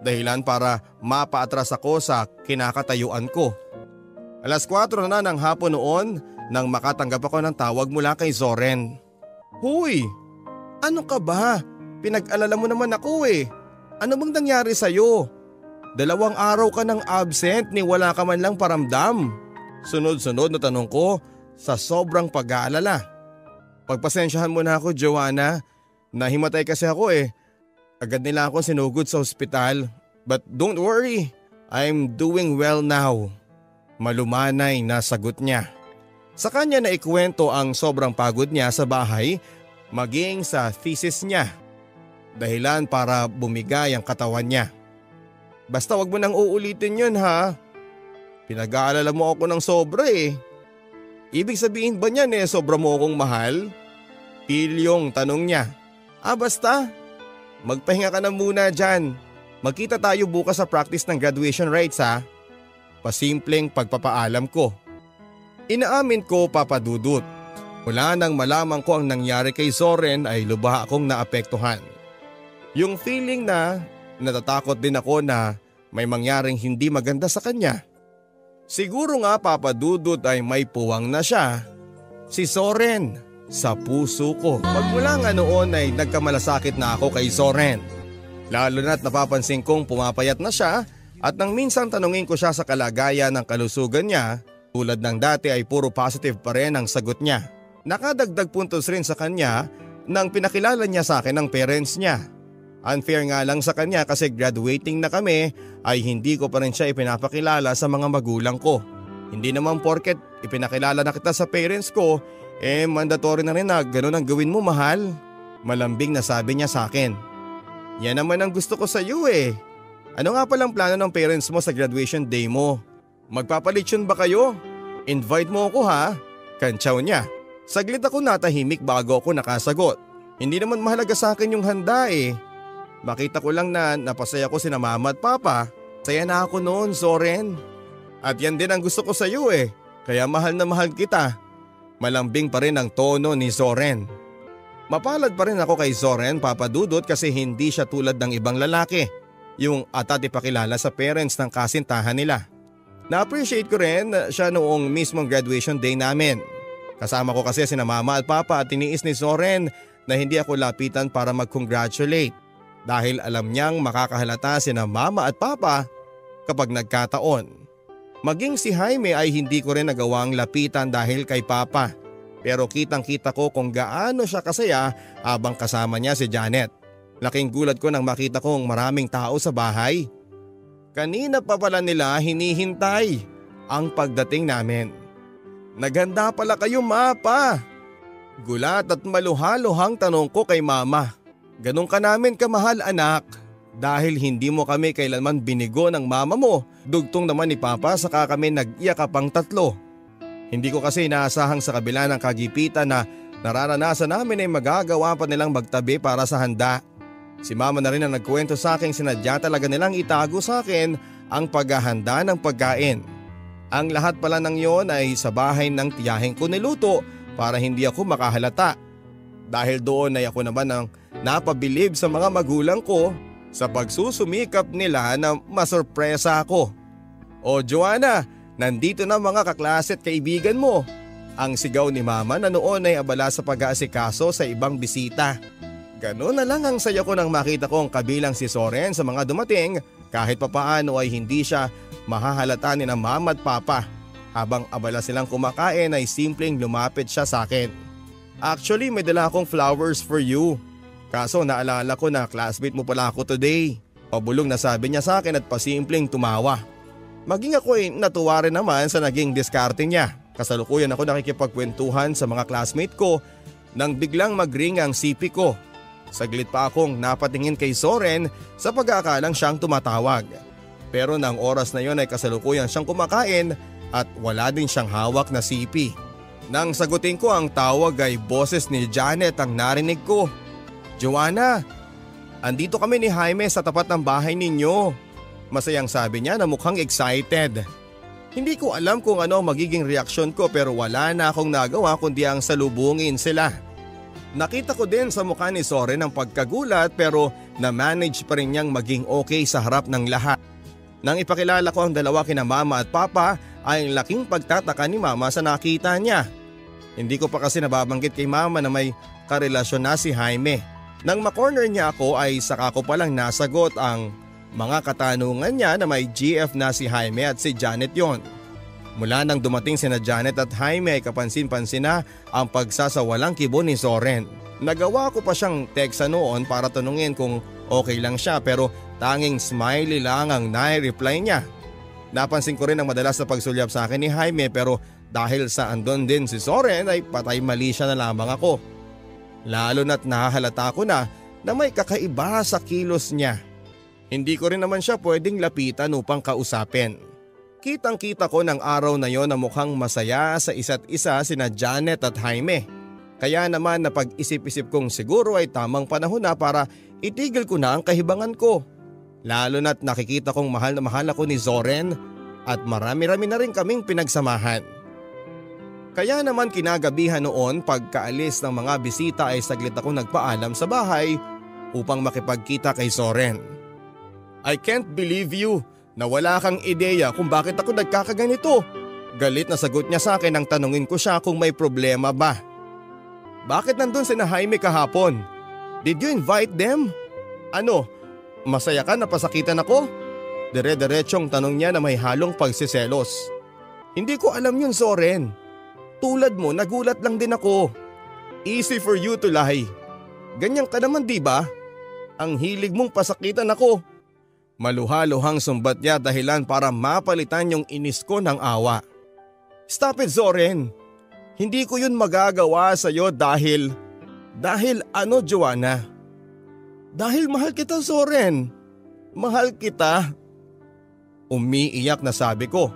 dahilan para mapaatras ako sa kinakatayuan ko. Alas 4 na ng hapon noon nang makatanggap ako ng tawag mula kay Zoren. Huy! Ano ka ba? Pinag-alala mo naman ako eh. Ano bang nangyari sa'yo? Dalawang araw ka nang absent ni wala ka man lang paramdam. Sunod-sunod na tanong ko sa sobrang pag-aalala. Pagpasensyahan mo na ako Joanna. Nahimatay kasi ako eh. Agad nila akong sinugod sa ospital. But don't worry, I'm doing well now. Malumanay na sagot niya. Sa kanya na ikwento ang sobrang pagod niya sa bahay maging sa thesis niya. Dahilan para bumigay ang katawan niya. Basta wag mo nang uulitin yun ha. Pinag-aalala mo ako ng sobra eh. Ibig sabihin ba niyan eh sobra mo akong mahal? Pilyong tanong niya. Ah basta, Magpahinga ka na muna dyan. Magkita tayo bukas sa practice ng graduation rites ha. Pasimpleng pagpapaalam ko. Inaamin ko papadudot. Mula nang malaman ko ang nangyari kay Soren ay lubha akong naapektuhan. Yung feeling na natatakot din ako na may mangyaring hindi maganda sa kanya. Siguro nga papadudot ay may puwang na siya. Si Soren sa puso ko. Pagmula nga noon ay nagkamalasakit na ako kay Soren. Lalo na't napapansin kong pumapayat na siya at nang minsan tanungin ko siya sa kalagayan ng kalusugan niya, tulad ng dati ay puro positive pa rin ang sagot niya. Nakadagdag puntos rin sa kanya nang pinakilala niya sa akin ng parents niya. Unfair nga lang sa kanya kasi graduating na kami ay hindi ko pa rin siya ipinapakilala sa mga magulang ko. Hindi naman porket ipinakilala na kita sa parents ko eh mandatory na rin na ganun ang gawin mo mahal. Malambing na sabi niya sa akin. Yan naman ang gusto ko sa iyo eh. Ano nga palang plano ng parents mo sa graduation day mo? Magpapalitsyon ba kayo? Invite mo ako ha, kantsaw niya. Saglit ako natahimik bago ako nakasagot. Hindi naman mahalaga sa akin yung handa eh. Makita ko lang na napasaya ko si na mama at papa. Saya na ako noon, Soren. At yan din ang gusto ko sa iyo eh. Kaya mahal na mahal kita. Malambing pa rin ang tono ni Soren. Mapalad pa rin ako kay Soren papadudot kasi hindi siya tulad ng ibang lalaki. Yung atat ipakilala sa parents ng kasintahan nila. Na-appreciate ko rin siya noong mismong graduation day namin. Kasama ko kasi sina mama at papa at tiniis ni Soren na hindi ako lapitan para mag-congratulate. Dahil alam niyang makakahalata sina mama at papa kapag nagkataon. Maging si Jaime ay hindi ko rin nagawang lapitan dahil kay papa. Pero kitang kita ko kung gaano siya kasaya habang kasama niya si Janet. Laking gulat ko nang makita kong maraming tao sa bahay. Kanina pa pala nila hinihintay ang pagdating namin. Naganda pala kayo mapa. Gulat at maluhaluhang tanong ko kay mama. Ganun ka namin kamahal anak. Dahil hindi mo kami kailanman binigo ng mama mo, dugtong naman ni papa saka kami nag-iyak pang tatlo. Hindi ko kasi inaasahang sa kabila ng kagipitan na nararanasan namin ay magagawa pa nilang magtabi para sa handa. Si mama na rin ang nagkwento sa akin sinadya talaga nilang itago sa akin ang paghahanda ng pagkain. Ang lahat pala ng yon ay sa bahay ng tiyahin ko niluto para hindi ako makahalata. Dahil doon ay ako naman ang napabilib sa mga magulang ko sa pagsusumikap nila na masurpresa ako. O Joanna, Nandito na mga kaklase at kaibigan mo. Ang sigaw ni mama na noon ay abala sa pag-aasikaso sa ibang bisita. Ganun na lang ang saya ko nang makita kong kabilang si Soren sa mga dumating kahit papaano ay hindi siya mahahalata ni na mama at papa. Habang abala silang kumakain ay simpleng lumapit siya sa akin. Actually may dala akong flowers for you. Kaso naalala ko na classmate mo pala ako today. Pabulong na sabi niya sa akin at pasimpleng tumawa. Maging ako ay natuwa rin naman sa naging diskarte niya. Kasalukuyan ako nakikipagkwentuhan sa mga classmate ko nang biglang magring ang sipi ko. Saglit pa akong napatingin kay Soren sa pag-aakalang siyang tumatawag. Pero nang oras na yon ay kasalukuyan siyang kumakain at wala din siyang hawak na sipi. Nang sagutin ko ang tawag ay boses ni Janet ang narinig ko. Joanna, andito kami ni Jaime sa tapat ng bahay ninyo. Masayang sabi niya na mukhang excited. Hindi ko alam kung ano magiging reaksyon ko pero wala na akong nagawa kundi ang salubungin sila. Nakita ko din sa mukha ni Soren ang pagkagulat pero na-manage pa rin niyang maging okay sa harap ng lahat. Nang ipakilala ko ang dalawa kina mama at papa ay ang laking pagtataka ni mama sa nakita niya. Hindi ko pa kasi nababanggit kay mama na may karelasyon na si Jaime. Nang makorner niya ako ay saka ko palang nasagot ang mga katanungan niya na may GF na si Jaime at si Janet yon. Mula nang dumating sina Janet at Jaime ay kapansin-pansin na ang pagsasawalang kibo ni Soren. Nagawa ko pa siyang teksa noon para tanungin kung okay lang siya pero tanging smiley lang ang nai-reply niya. Napansin ko rin ang madalas na pagsulyap sa akin ni Jaime pero dahil sa andon din si Soren ay patay mali siya na lamang ako. Lalo na't nahahalata ko na na may kakaiba sa kilos niya. Hindi ko rin naman siya pwedeng lapitan upang kausapin. Kitang kita ko ng araw na yon na mukhang masaya sa isa't isa sina Janet at Jaime. Kaya naman napag-isip-isip kong siguro ay tamang panahon na para itigil ko na ang kahibangan ko. Lalo na't nakikita kong mahal na mahal ako ni Zoren at marami-rami na rin kaming pinagsamahan. Kaya naman kinagabihan noon pagkaalis ng mga bisita ay saglit ako nagpaalam sa bahay upang makipagkita kay Zoren. I can't believe you na wala kang ideya kung bakit ako nagkakaganito. Galit na sagot niya sa akin nang tanungin ko siya kung may problema ba. Bakit nandun si na Jaime kahapon? Did you invite them? Ano, masaya ka na pasakitan ako? Dire-diretsong tanong niya na may halong pagsiselos. Hindi ko alam yun Soren. Tulad mo nagulat lang din ako. Easy for you to lie. Ganyan ka naman di ba? Ang hilig mong pasakitan ako. Maluhaluhang sumbat niya dahilan para mapalitan yung inis ko ng awa. Stop it Zoren! Hindi ko yun magagawa sa iyo dahil… Dahil ano Joanna? Dahil mahal kita Zoren. Mahal kita. Umiiyak na sabi ko.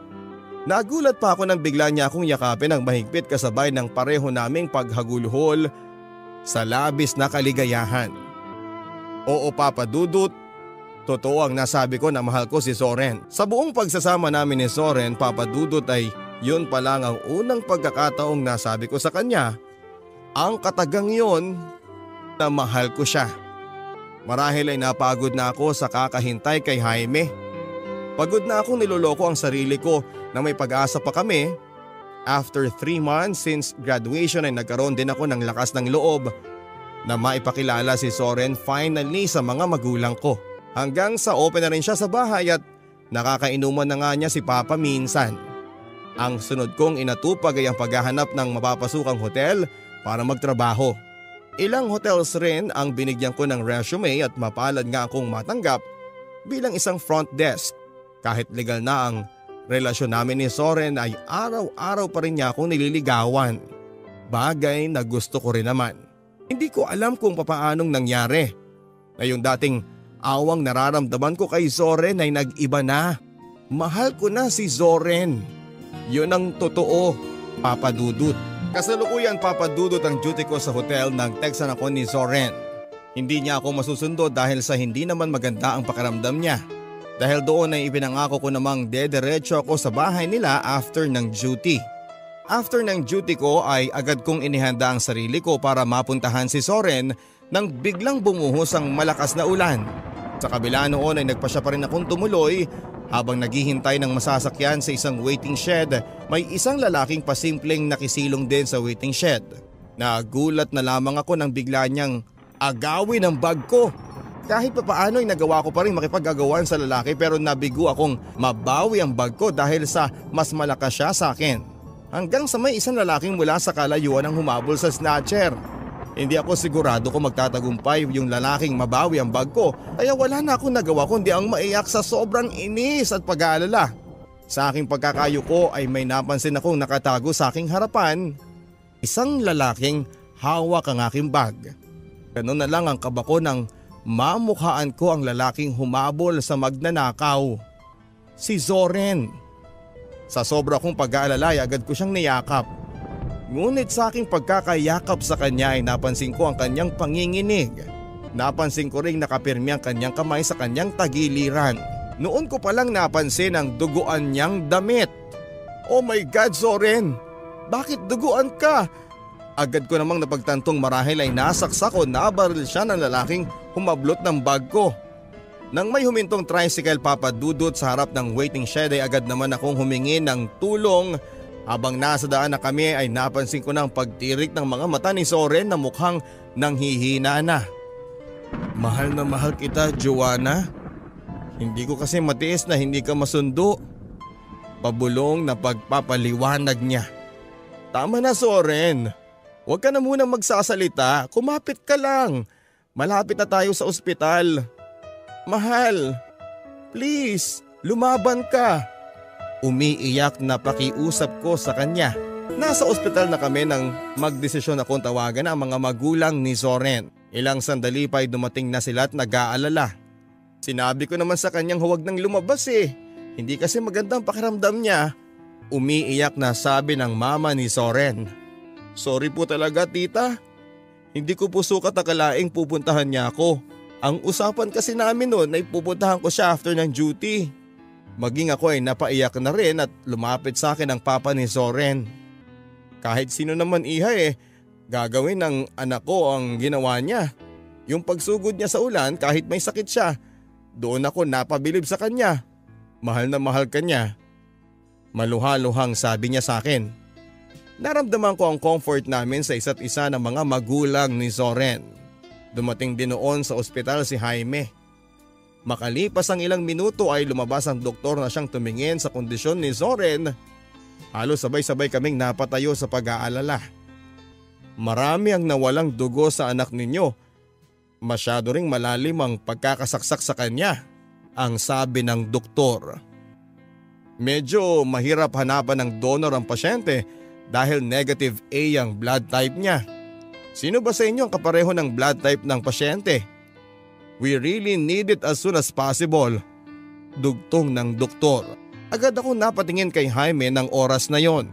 Nagulat pa ako nang bigla niya akong yakapin ng mahigpit kasabay ng pareho naming paghagulhol sa labis na kaligayahan. Oo Papa Dudut, totoo ang nasabi ko na mahal ko si Soren. Sa buong pagsasama namin ni Soren, Papa Dudut ay yun pa lang ang unang pagkakataong nasabi ko sa kanya. Ang katagang yon na mahal ko siya. Marahil ay napagod na ako sa kakahintay kay Jaime. Pagod na akong niloloko ang sarili ko na may pag-asa pa kami. After 3 months since graduation ay nagkaroon din ako ng lakas ng loob na maipakilala si Soren finally sa mga magulang ko. Hanggang sa open na rin siya sa bahay at nakakainuman na nga niya si Papa minsan. Ang sunod kong inatupag ay ang paghahanap ng mapapasukang hotel para magtrabaho. Ilang hotels rin ang binigyan ko ng resume at mapalad nga akong matanggap bilang isang front desk. Kahit legal na ang relasyon namin ni Soren ay araw-araw pa rin niya akong nililigawan. Bagay na gusto ko rin naman. Hindi ko alam kung papaanong nangyari. Na yung dating awang nararamdaman ko kay Soren ay nag-iba na. Mahal ko na si Soren. Yun ang totoo, Papa Dudut. Kasalukuyan papadudot ang duty ko sa hotel nang textan ako ni Zoren. Hindi niya ako masusundo dahil sa hindi naman maganda ang pakiramdam niya. Dahil doon ay ipinangako ko namang dederecho ako sa bahay nila after ng duty. After ng duty ko ay agad kong inihanda ang sarili ko para mapuntahan si Soren nang biglang bumuhos ang malakas na ulan. Sa kabila noon ay nagpa siya pa rin akong tumuloy habang naghihintay ng masasakyan sa isang waiting shed, may isang lalaking pasimpleng nakisilong din sa waiting shed. Nagulat na lamang ako nang bigla niyang agawin ang bag ko. Kahit papaano ay nagawa ko pa rin makipag-agawan sa lalaki pero nabigo akong mabawi ang bag ko dahil sa mas malakas siya sa akin. Hanggang sa may isang lalaking mula sa kalayuan ang humabol sa snatcher. Hindi ako sigurado kung magtatagumpay yung lalaking mabawi ang bag ko kaya wala na akong nagawa kundi ang maiyak sa sobrang inis at pag-aalala. Sa aking pagkakayo ko ay may napansin akong nakatago sa aking harapan. Isang lalaking hawak ang aking bag. Ganun na lang ang kabako ng mamukhaan ko ang lalaking humabol sa magnanakaw. Si Zoren. Sa sobra kong pag-aalala ay agad ko siyang niyakap. Ngunit sa aking pagkakayakap sa kanya ay napansin ko ang kanyang panginginig. Napansin ko ring nakapirmi ang kanyang kamay sa kanyang tagiliran. Noon ko palang napansin ang duguan niyang damit. Oh my God, Soren! Bakit duguan ka? Agad ko namang napagtantong marahil ay nasaksak o nabaril siya ng lalaking humablot ng bag ko. Nang may humintong tricycle papadudot sa harap ng waiting shed ay agad naman akong humingi ng tulong habang nasa daan na kami ay napansin ko ng pagtirik ng mga mata ni Soren na mukhang nanghihina na. Mahal na mahal kita, Joanna. Hindi ko kasi matiis na hindi ka masundo. Pabulong na pagpapaliwanag niya. Tama na Soren. Huwag ka na munang magsasalita. Kumapit ka lang. Malapit na tayo sa ospital. Mahal. Please, lumaban ka. Umiiyak na pakiusap ko sa kanya. Nasa ospital na kami nang magdesisyon akong tawagan ang mga magulang ni Zoren. Ilang sandali pa ay dumating na sila at nag-aalala. Sinabi ko naman sa kanyang huwag nang lumabas eh. Hindi kasi magandang pakiramdam niya. Umiiyak na sabi ng mama ni Soren. Sorry po talaga tita. Hindi ko po sukat akalaing pupuntahan niya ako. Ang usapan kasi namin noon ay pupuntahan ko siya after ng duty. Maging ako ay napaiyak na rin at lumapit sa akin ang papa ni Soren. Kahit sino naman iha eh, gagawin ng anak ko ang ginawa niya. Yung pagsugod niya sa ulan kahit may sakit siya, doon ako napabilib sa kanya. Mahal na mahal ka niya. Maluha-luhang sabi niya sa akin. Naramdaman ko ang comfort namin sa isa't isa ng mga magulang ni Soren. Dumating din noon sa ospital si Jaime. Makalipas ang ilang minuto ay lumabas ang doktor na siyang tumingin sa kondisyon ni Zoren. Halos sabay-sabay kaming napatayo sa pag-aalala. Marami ang nawalang dugo sa anak ninyo. Masyado ring malalim ang pagkakasaksak sa kanya, ang sabi ng doktor. Medyo mahirap hanapan ng donor ang pasyente dahil negative A ang blood type niya. Sino ba sa inyo ang kapareho ng blood type ng pasyente? We really need it as soon as possible. Dugtong ng doktor. Agad ako napatingin kay Jaime ng oras na yon.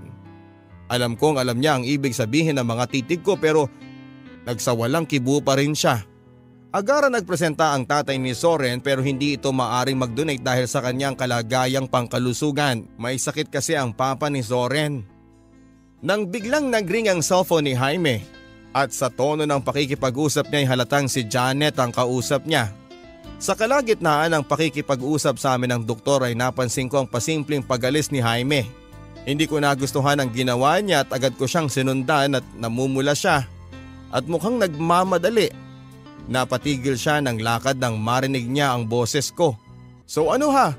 Alam kong alam niya ang ibig sabihin ng mga titig ko pero nagsawalang kibu pa rin siya. Agara nagpresenta ang tatay ni Soren pero hindi ito maaring mag-donate dahil sa kanyang kalagayang pangkalusugan. May sakit kasi ang papa ni Soren. Nang biglang nagring ang cellphone ni Jaime at sa tono ng pakikipag-usap niya ay halatang si Janet ang kausap niya. Sa kalagitnaan ng pakikipag-usap sa amin ng doktor ay napansin ko ang pasimpleng pagalis ni Jaime. Hindi ko nagustuhan ang ginawa niya at agad ko siyang sinundan at namumula siya. At mukhang nagmamadali Napatigil siya ng lakad nang marinig niya ang boses ko. So ano ha?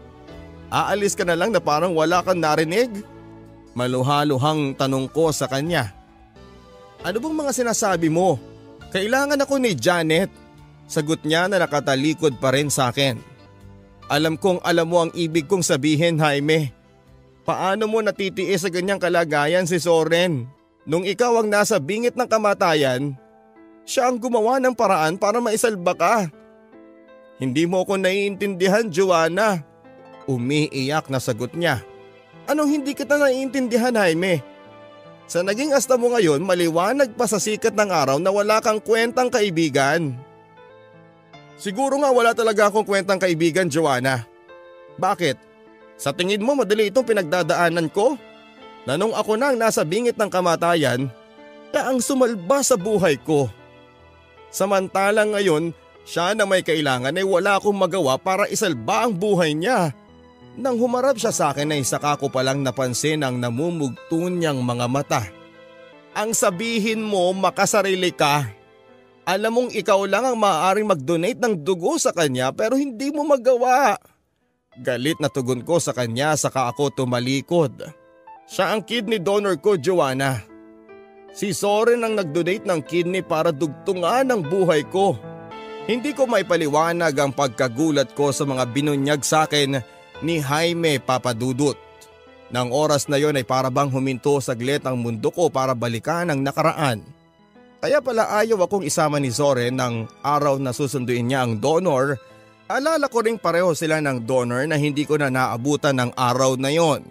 Aalis ka na lang na parang wala kang narinig? Maluhaluhang tanong ko sa kanya. Ano bang mga sinasabi mo? Kailangan ako ni Janet. Sagot niya na nakatalikod pa rin sa akin. Alam kong alam mo ang ibig kong sabihin Jaime. Paano mo natitiis sa ganyang kalagayan si Soren? Nung ikaw ang nasa bingit ng kamatayan, siya ang gumawa ng paraan para maisalba ka. Hindi mo ako naiintindihan, Joanna. Umiiyak na sagot niya. Anong hindi kita naiintindihan, Jaime? Sa naging asta mo ngayon, maliwanag pa sa sikat ng araw na wala kang kwentang kaibigan. Siguro nga wala talaga akong kwentang kaibigan, Joanna. Bakit? Sa tingin mo madali itong pinagdadaanan ko? Na nung ako na ang nasa bingit ng kamatayan, siya ang sumalba sa buhay ko. Samantalang ngayon, siya na may kailangan ay wala akong magawa para isalba ang buhay niya. Nang humarap siya sa akin ay saka ko palang napansin ang namumugto niyang mga mata. Ang sabihin mo makasarili ka. Alam mong ikaw lang ang maaaring mag-donate ng dugo sa kanya pero hindi mo magawa. Galit na tugon ko sa kanya saka ako tumalikod. Siya ang kidney donor ko, Joanna. Si Soren ang nag-donate ng kidney para dugtungan ang buhay ko. Hindi ko may paliwanag ang pagkagulat ko sa mga binunyag sa akin ni Jaime Papadudut. Nang oras na yon ay parabang huminto saglit ang mundo ko para balikan ang nakaraan. Kaya pala ayaw akong isama ni Soren ng araw na susunduin niya ang donor. Alala ko ring pareho sila ng donor na hindi ko na naabutan ng araw na yon.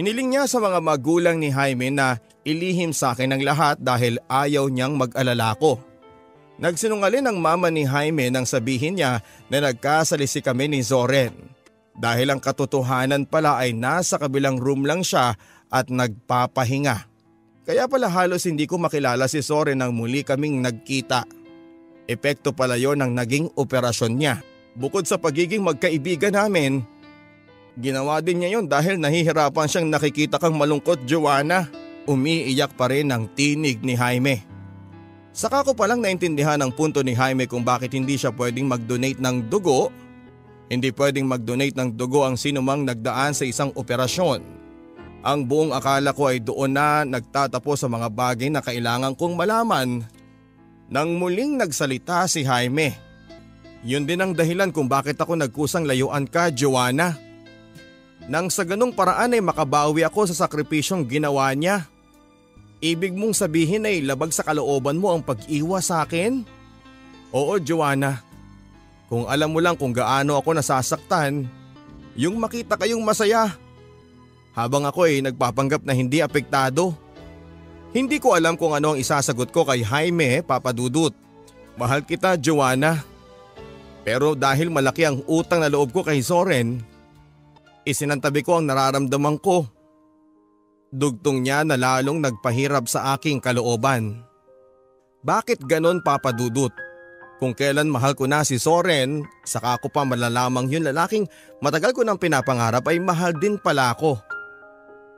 Hiniling niya sa mga magulang ni Jaime na ilihim sa akin ang lahat dahil ayaw niyang mag-alala ko. Nagsinungalin ang mama ni Jaime nang sabihin niya na nagkasalisi kami ni Zoren. Dahil ang katotohanan pala ay nasa kabilang room lang siya at nagpapahinga. Kaya pala halos hindi ko makilala si Zoren nang muli kaming nagkita. Epekto pala yon ng naging operasyon niya. Bukod sa pagiging magkaibigan namin, ginawa din niya yon dahil nahihirapan siyang nakikita kang malungkot Joanna. Umiiyak pa rin ang tinig ni Jaime. Saka ko palang naintindihan ang punto ni Jaime kung bakit hindi siya pwedeng mag-donate ng dugo. Hindi pwedeng mag-donate ng dugo ang sinumang nagdaan sa isang operasyon. Ang buong akala ko ay doon na nagtatapos sa mga bagay na kailangan kong malaman. Nang muling nagsalita si Jaime. Yun din ang dahilan kung bakit ako nagkusang layuan ka, Joanna. Nang sa ganong paraan ay makabawi ako sa sakripisyong ginawa niya. Ibig mong sabihin ay labag sa kalooban mo ang pag-iwa sa akin? Oo, Joanna. Kung alam mo lang kung gaano ako nasasaktan, yung makita kayong masaya. Habang ako ay nagpapanggap na hindi apektado. Hindi ko alam kung ano ang isasagot ko kay Jaime Papadudut. Mahal kita, Joanna. Pero dahil malaki ang utang na loob ko kay Soren, isinantabi ko ang nararamdaman ko. Dugtong niya na lalong nagpahirap sa aking kalooban. Bakit ganon papadudot? Kung kailan mahal ko na si Soren, saka ko pa malalamang yun lalaking matagal ko nang pinapangarap ay mahal din pala ako.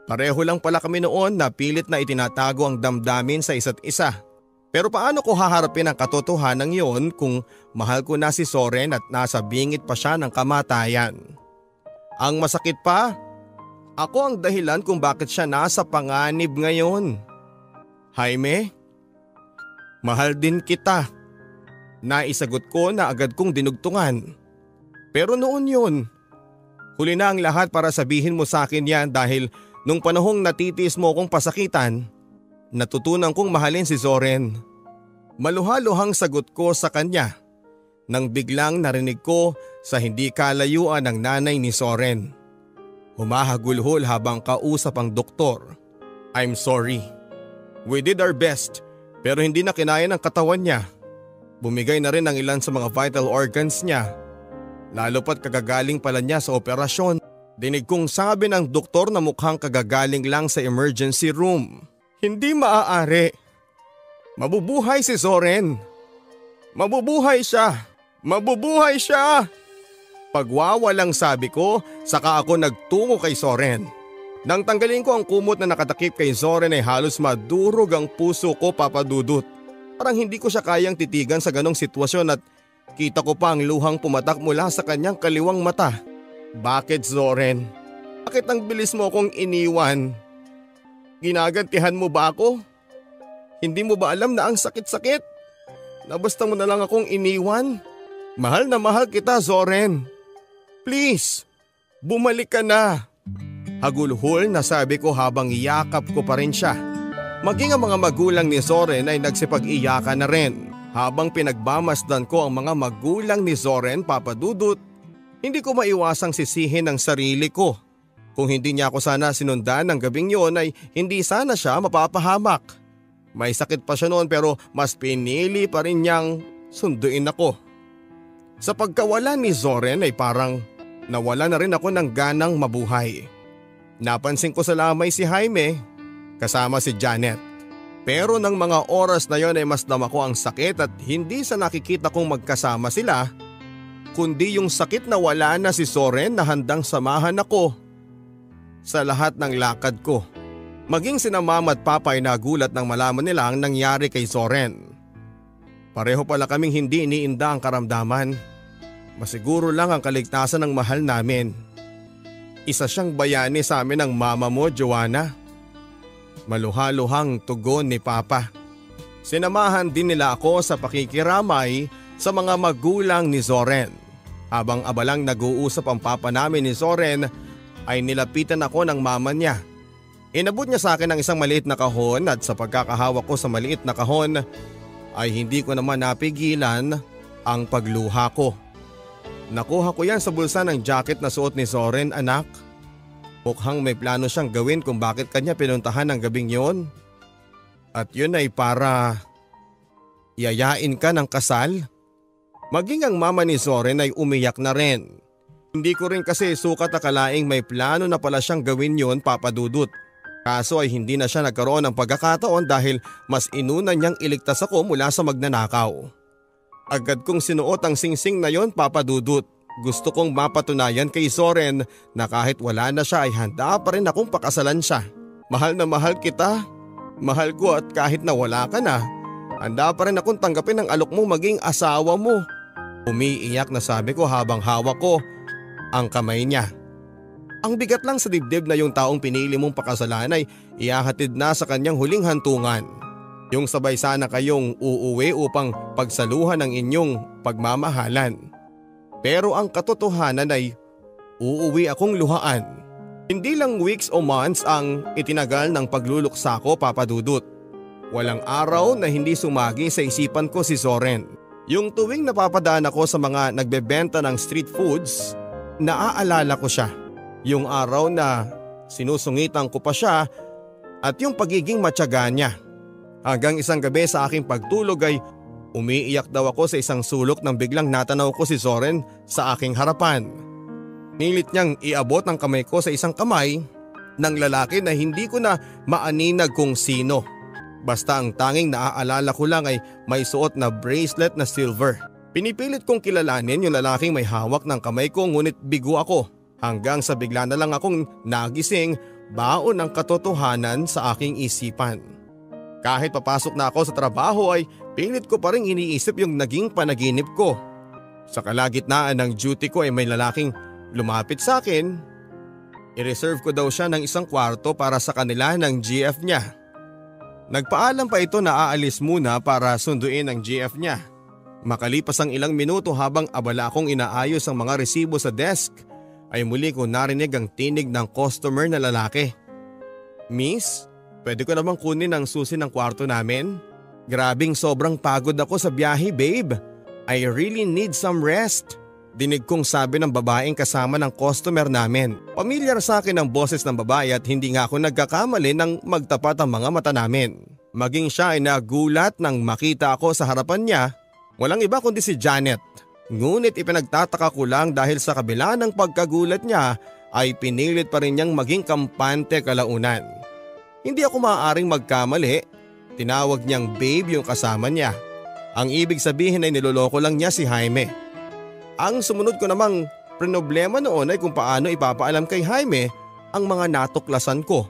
Pareho lang pala kami noon na pilit na itinatago ang damdamin sa isa't isa. Pero paano ko haharapin ang katotohanan yon kung mahal ko na si Soren at nasa bingit pa siya ng kamatayan? Ang masakit pa, ako ang dahilan kung bakit siya nasa panganib ngayon. Jaime, mahal din kita. Naisagot ko na agad kong dinugtungan. Pero noon yun, huli na ang lahat para sabihin mo sa akin yan dahil nung panahong natitiis mo kong pasakitan, natutunan kong mahalin si Zoren. Maluhaluhang sagot ko sa kanya nang biglang narinig ko sa hindi kalayuan ng nanay ni Soren. Humahagulhol habang kausap ang doktor. I'm sorry. We did our best pero hindi na kinaya ng katawan niya. Bumigay na rin ng ilan sa mga vital organs niya. Lalo pat kagagaling pala niya sa operasyon. Dinig kong sabi ng doktor na mukhang kagagaling lang sa emergency room. Hindi maaari. Mabubuhay si Soren. Mabubuhay siya. Mabubuhay siya. Pagwawalang sabi ko, saka ako nagtungo kay Soren. Nang tanggalin ko ang kumot na nakatakip kay Soren ay halos madurog ang puso ko papadudot. Parang hindi ko siya kayang titigan sa ganong sitwasyon at kita ko pa ang luhang pumatak mula sa kanyang kaliwang mata. Bakit Zoren? Bakit ang bilis mo akong iniwan? Ginagantihan mo ba ako? Hindi mo ba alam na ang sakit-sakit? Na basta mo na lang akong iniwan? Mahal na mahal kita Zoren. Please, bumalik ka na. Hagulhol na sabi ko habang iyakap ko pa rin siya. Maging ang mga magulang ni Zoren ay nagsipag-iyakan na rin. Habang pinagbamasdan ko ang mga magulang ni Zoren papadudot, hindi ko maiwasang sisihin ang sarili ko. Kung hindi niya ako sana sinundan ng gabing yon ay hindi sana siya mapapahamak. May sakit pa siya noon pero mas pinili pa rin niyang sunduin ako. Sa pagkawala ni Zoren ay parang nawala na rin ako ng ganang mabuhay. Napansin ko sa lamay si Jaime kasama si Janet. Pero ng mga oras na yon ay mas dama ko ang sakit at hindi sa nakikita kong magkasama sila, kundi yung sakit na wala na si Soren na handang samahan ako sa lahat ng lakad ko. Maging sina mama at papa ay nagulat nang malaman nila ang nangyari kay Soren. Pareho pala kaming hindi iniinda ang karamdaman. Masiguro lang ang kaligtasan ng mahal namin. Isa siyang bayani sa amin ng mama mo, Joanna. Maluhaluhang tugon ni Papa. Sinamahan din nila ako sa pakikiramay sa mga magulang ni Zoren. Habang abalang nag-uusap ang papa namin ni Zoren ay nilapitan ako ng mama niya. Inabot niya sa akin ang isang maliit na kahon at sa pagkakahawak ko sa maliit na kahon ay hindi ko naman napigilan ang pagluha ko. Nakuha ko yan sa bulsa ng jacket na suot ni Zoren anak. Mukhang may plano siyang gawin kung bakit kanya pinuntahan ng gabing yon. At yun ay para yayain ka ng kasal. Maging ang mama ni Soren ay umiyak na rin. Hindi ko rin kasi sukat akalaing may plano na pala siyang gawin yon papadudot. Kaso ay hindi na siya nagkaroon ng pagkakataon dahil mas inuna niyang iligtas ako mula sa magnanakaw. Agad kong sinuot ang singsing na yon papadudot. Gusto kong mapatunayan kay Soren na kahit wala na siya ay handa pa rin akong pakasalan siya. Mahal na mahal kita. Mahal ko at kahit na wala ka na, handa pa rin akong tanggapin ang alok mo maging asawa mo. Umiiyak na sabi ko habang hawak ko ang kamay niya. Ang bigat lang sa dibdib na yung taong pinili mong pakasalan ay iyahatid na sa kanyang huling hantungan. Yung sabay sana kayong uuwi upang pagsaluhan ng inyong pagmamahalan. Pero ang katotohanan ay uuwi akong luhaan. Hindi lang weeks o months ang itinagal ng pagluluksa ko papadudot. Walang araw na hindi sumagi sa isipan ko si Soren. Yung tuwing napapadaan ako sa mga nagbebenta ng street foods, naaalala ko siya. Yung araw na sinusungitan ko pa siya at yung pagiging matyaga niya. Hanggang isang gabi sa aking pagtulog ay Umiiyak daw ako sa isang sulok nang biglang natanaw ko si Soren sa aking harapan. Nilit niyang iabot ang kamay ko sa isang kamay ng lalaki na hindi ko na maaninag kung sino. Basta ang tanging naaalala ko lang ay may suot na bracelet na silver. Pinipilit kong kilalanin yung lalaking may hawak ng kamay ko ngunit bigo ako hanggang sa bigla na lang akong nagising baon ang katotohanan sa aking isipan. Kahit papasok na ako sa trabaho ay pilit ko pa rin iniisip yung naging panaginip ko. Sa kalagitnaan ng duty ko ay may lalaking lumapit sa akin. I-reserve ko daw siya ng isang kwarto para sa kanila ng GF niya. Nagpaalam pa ito na aalis muna para sunduin ang GF niya. Makalipas ang ilang minuto habang abala akong inaayos ang mga resibo sa desk ay muli ko narinig ang tinig ng customer na lalaki. Miss, Pwede ko namang kunin ang susi ng kwarto namin? Grabing sobrang pagod ako sa biyahe babe. I really need some rest. Dinig kong sabi ng babaeng kasama ng customer namin. Pamilyar sa akin ang boses ng babae at hindi nga ako nagkakamali nang magtapat ang mga mata namin. Maging siya ay nagulat nang makita ako sa harapan niya. Walang iba kundi si Janet. Ngunit ipinagtataka ko lang dahil sa kabila ng pagkagulat niya ay pinilit pa rin niyang maging kampante kalaunan. Hindi ako maaaring magkamali. Tinawag niyang babe yung kasama niya. Ang ibig sabihin ay niloloko lang niya si Jaime. Ang sumunod ko namang problema noon ay kung paano ipapaalam kay Jaime ang mga natuklasan ko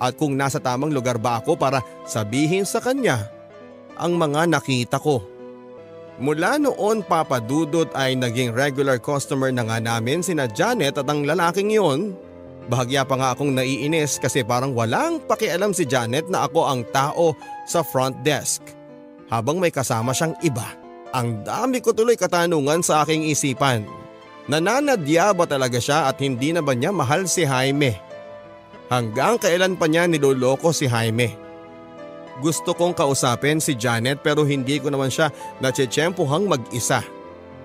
at kung nasa tamang lugar ba ako para sabihin sa kanya ang mga nakita ko. Mula noon papadudot ay naging regular customer na nga namin sina Janet at ang lalaking yon. Bahagya pa nga akong naiinis kasi parang walang pakialam si Janet na ako ang tao sa front desk habang may kasama siyang iba. Ang dami ko tuloy katanungan sa aking isipan. Nananadya ba talaga siya at hindi na ba niya mahal si Jaime? Hanggang kailan pa niya niloloko si Jaime? Gusto kong kausapin si Janet pero hindi ko naman siya natsyempohang mag-isa.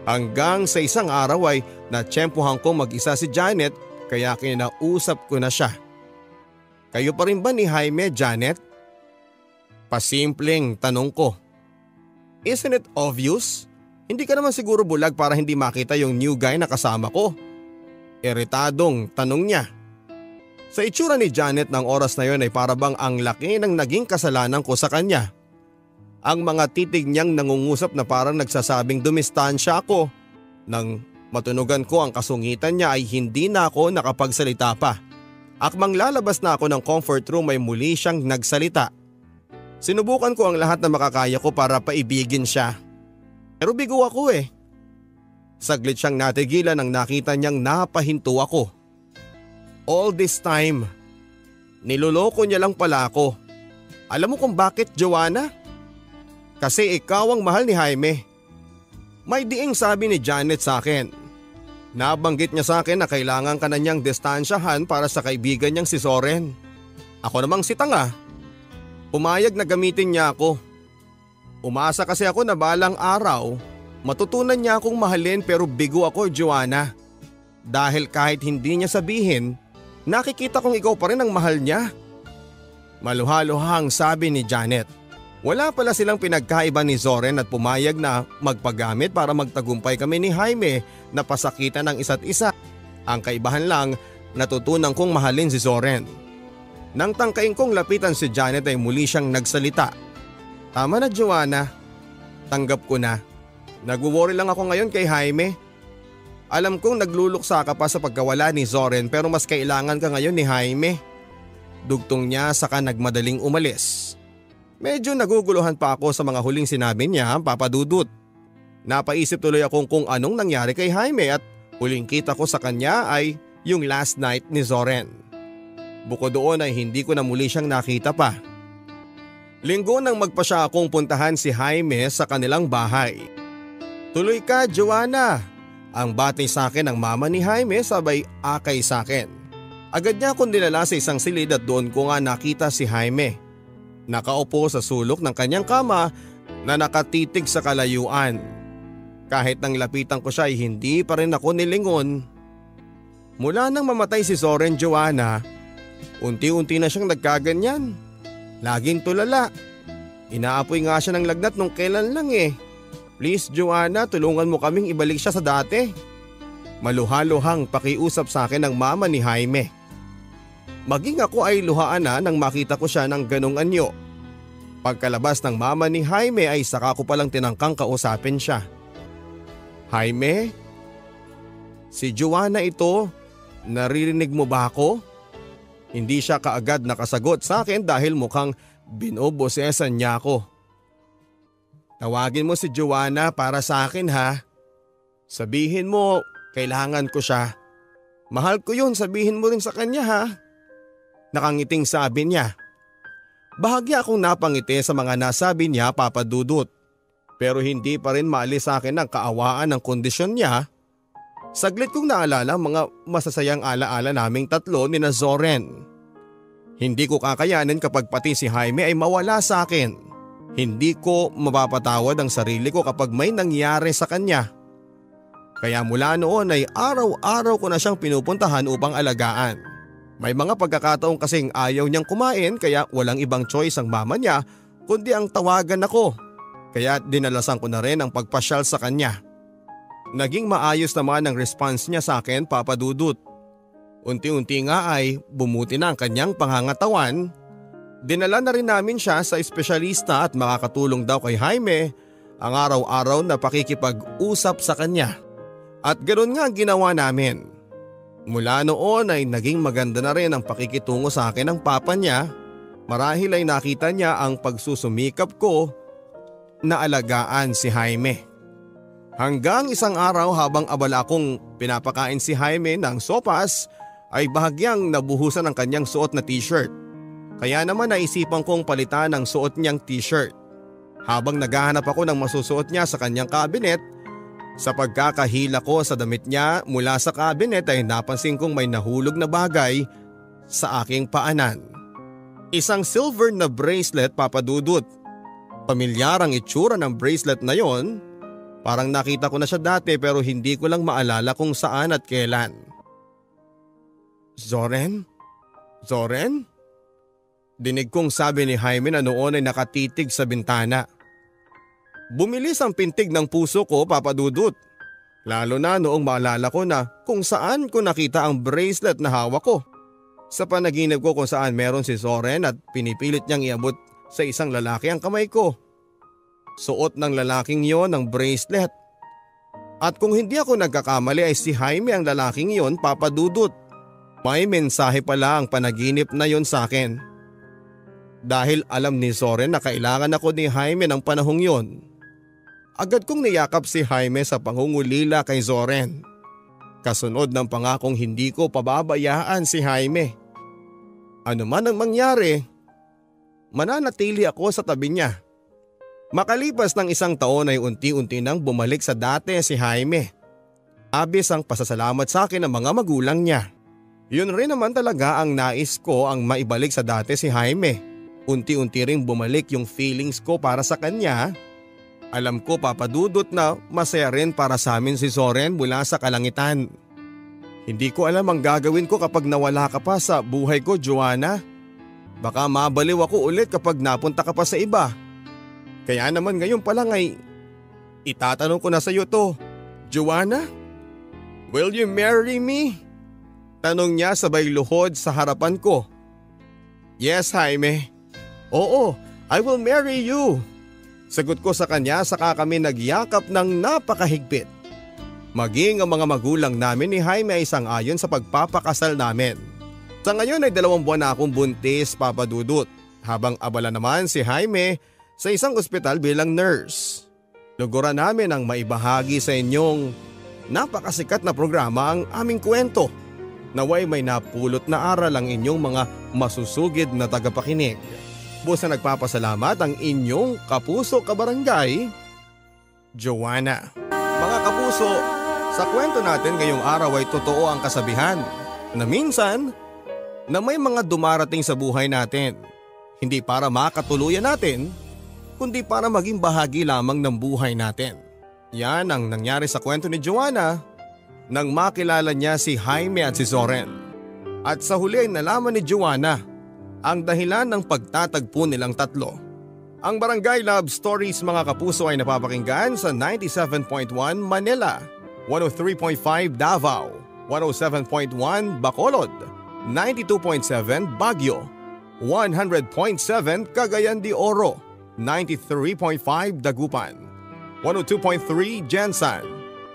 Hanggang sa isang araw ay natsyempohang ko mag-isa si Janet kaya kinausap ko na siya. Kayo pa rin ba ni Jaime, Janet? Pasimpleng tanong ko. Isn't it obvious? Hindi ka naman siguro bulag para hindi makita yung new guy na kasama ko. Iritadong tanong niya. Sa itsura ni Janet ng oras na yon ay parabang ang laki ng naging kasalanan ko sa kanya. Ang mga titig niyang nangungusap na parang nagsasabing dumistansya ako. Nang matunugan ko ang kasungitan niya ay hindi na ako nakapagsalita pa. Akmang lalabas na ako ng comfort room ay muli siyang nagsalita. Sinubukan ko ang lahat na makakaya ko para paibigin siya. Pero bigo ako eh. Saglit siyang natigilan nang nakita niyang napahinto ako. All this time, niloloko niya lang pala ako. Alam mo kung bakit, Joanna? Kasi ikaw ang mahal ni Jaime. May diing sabi ni Janet sa akin. Nabanggit niya sa akin na kailangan ka na niyang distansyahan para sa kaibigan niyang si Soren. Ako namang si Tanga Pumayag na gamitin niya ako. Umasa kasi ako na balang araw, matutunan niya akong mahalin pero bigo ako Joanna. Dahil kahit hindi niya sabihin, nakikita kong ikaw pa rin ang mahal niya. Maluhaluhang sabi ni Janet. Wala pala silang pinagkaiba ni Zoren at pumayag na magpagamit para magtagumpay kami ni Jaime na pasakitan ng isa't isa. Ang kaibahan lang, natutunan kong mahalin si Zoren. Nang tangkain kong lapitan si Janet ay muli siyang nagsalita. Tama na Joanna. Tanggap ko na. Nagwo-worry lang ako ngayon kay Jaime. Alam kong nagluluksa ka pa sa pagkawala ni Zoren pero mas kailangan ka ngayon ni Jaime. Dugtong niya saka nagmadaling umalis. Medyo naguguluhan pa ako sa mga huling sinabi niya, Papa Dudut. Napaisip tuloy akong kung anong nangyari kay Jaime at huling kita ko sa kanya ay yung last night ni Zoren. Bukod doon ay hindi ko na muli siyang nakita pa. Linggo nang magpa siya akong puntahan si Jaime sa kanilang bahay. Tuloy ka Joanna! Ang batay sa akin ng mama ni Jaime sabay akay sa akin. Agad niya akong dinala sa isang silid at doon ko nga nakita si Jaime. Nakaupo sa sulok ng kanyang kama na nakatitig sa kalayuan. Kahit nang lapitan ko siya ay hindi pa rin ako nilingon. Mula nang mamatay si Soren Joanna Unti-unti na siyang nagkaganyan. Laging tulala. Inaapoy nga siya ng lagnat nung kailan lang eh. Please Joanna, tulungan mo kaming ibalik siya sa dati. Maluhaluhang pakiusap sa akin ng mama ni Jaime. Maging ako ay luhaan na nang makita ko siya ng ganong anyo. Pagkalabas ng mama ni Jaime ay saka ko palang tinangkang kausapin siya. Jaime? Si Joanna ito, naririnig mo ba ako? Hindi siya kaagad nakasagot sa akin dahil mukhang binobosesan niya ako. Tawagin mo si Joanna para sa akin ha. Sabihin mo, kailangan ko siya. Mahal ko yun, sabihin mo rin sa kanya ha. Nakangiting sabi niya. Bahagya akong napangiti sa mga nasabi niya papadudot. Pero hindi pa rin maalis sa akin ang kaawaan ng kondisyon niya Saglit kong naalala mga masasayang alaala naming tatlo ni na Zoren. Hindi ko kakayanin kapag pati si Jaime ay mawala sa akin. Hindi ko mapapatawad ang sarili ko kapag may nangyari sa kanya. Kaya mula noon ay araw-araw ko na siyang pinupuntahan upang alagaan. May mga pagkakataong kasing ayaw niyang kumain kaya walang ibang choice ang mama niya kundi ang tawagan ako. Kaya dinalasan ko na rin ang pagpasyal sa kanya. Naging maayos naman ang response niya sa akin papadudot. Unti-unti nga ay bumuti na ang kanyang pangangatawan. Dinala na rin namin siya sa espesyalista at makakatulong daw kay Jaime ang araw-araw na pakikipag-usap sa kanya. At ganoon nga ang ginawa namin. Mula noon ay naging maganda na rin ang pakikitungo sa akin ng papa niya. Marahil ay nakita niya ang pagsusumikap ko na alagaan si Jaime. Hanggang isang araw habang abala kong pinapakain si Jaime ng sopas ay bahagyang nabuhusan ang kanyang suot na t-shirt. Kaya naman naisipan kong palitan ang suot niyang t-shirt. Habang naghahanap ako ng masusuot niya sa kanyang kabinet sa pagkakahila ko sa damit niya mula sa kabinet ay napansin kong may nahulog na bagay sa aking paanan. Isang silver na bracelet papadudot. Pamilyar ang itsura ng bracelet na yon. Parang nakita ko na siya dati pero hindi ko lang maalala kung saan at kailan. Zoren? Zoren? Dinig kong sabi ni Jaime na noon ay nakatitig sa bintana. Bumilis ang pintig ng puso ko papadudot. Lalo na noong maalala ko na kung saan ko nakita ang bracelet na hawak ko. Sa panaginip ko kung saan meron si Soren at pinipilit niyang iabot sa isang lalaki ang kamay ko. Suot ng lalaking yon ang bracelet. At kung hindi ako nagkakamali ay si Jaime ang lalaking yon papadudot. May mensahe pala ang panaginip na yon sa akin. Dahil alam ni Soren na kailangan ako ni Jaime ng panahong yon Agad kong niyakap si Jaime sa pangungulila kay Zoren. Kasunod ng pangakong hindi ko pababayaan si Jaime. Ano man ang mangyari, mananatili ako sa tabi niya. Makalipas ng isang taon ay unti-unti nang bumalik sa dati si Jaime. Abis ang pasasalamat sa akin ng mga magulang niya. Yun rin naman talaga ang nais ko ang maibalik sa dati si Jaime. Unti-unti ring bumalik yung feelings ko para sa kanya alam ko papadudot na masaya rin para sa amin si Soren mula sa kalangitan. Hindi ko alam ang gagawin ko kapag nawala ka pa sa buhay ko, Joanna. Baka mabaliw ako ulit kapag napunta ka pa sa iba. Kaya naman ngayon pa lang ay itatanong ko na sa iyo to. Joanna, will you marry me? Tanong niya sabay luhod sa harapan ko. Yes, Jaime. Oo, I will marry you. Sagot ko sa kanya saka kami nagyakap ng napakahigpit. Maging ang mga magulang namin ni Jaime ay isang ayon sa pagpapakasal namin. Sa ngayon ay dalawang buwan na akong buntis papadudot habang abala naman si Jaime sa isang ospital bilang nurse. Luguran namin ang maibahagi sa inyong napakasikat na programa ang aming kwento. Naway may napulot na aral ang inyong mga masusugid na tagapakinig. Lubos na nagpapasalamat ang inyong kapuso kabarangay, Joanna. Mga kapuso, sa kwento natin ngayong araw ay totoo ang kasabihan na minsan na may mga dumarating sa buhay natin. Hindi para makatuluyan natin, kundi para maging bahagi lamang ng buhay natin. Yan ang nangyari sa kwento ni Joanna nang makilala niya si Jaime at si Soren. At sa huli ay nalaman ni Joanna ang dahilan ng pagtatagpo nilang tatlo. Ang Barangay Love Stories mga kapuso ay napapakinggan sa 97.1 Manila, 103.5 Davao, 107.1 Bacolod, 92.7 Baguio, 100.7 Cagayan de Oro, 93.5 Dagupan, 102.3 Jensan,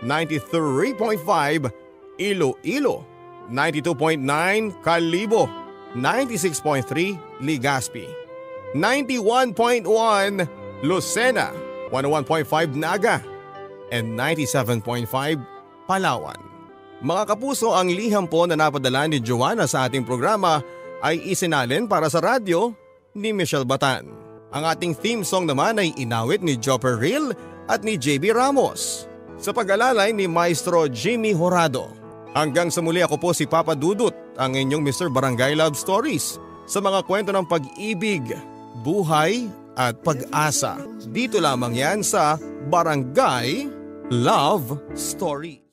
93.5 Iloilo, 92.9 Kalibo, 96.3 Ligaspi, 91.1 Lucena, 101.5 Naga, and 97.5 Palawan. Mga kapuso, ang liham po na napadala ni Joanna sa ating programa ay isinalin para sa radyo ni Michelle Batan. Ang ating theme song naman ay inawit ni Jopper Real at ni JB Ramos. Sa pag-alalay ni Maestro Jimmy Horado. Hanggang sa muli ako po si Papa Dudut, ang inyong Mr. Barangay Love Stories sa mga kwento ng pag-ibig, buhay at pag-asa. Dito lamang yan sa Barangay Love Stories.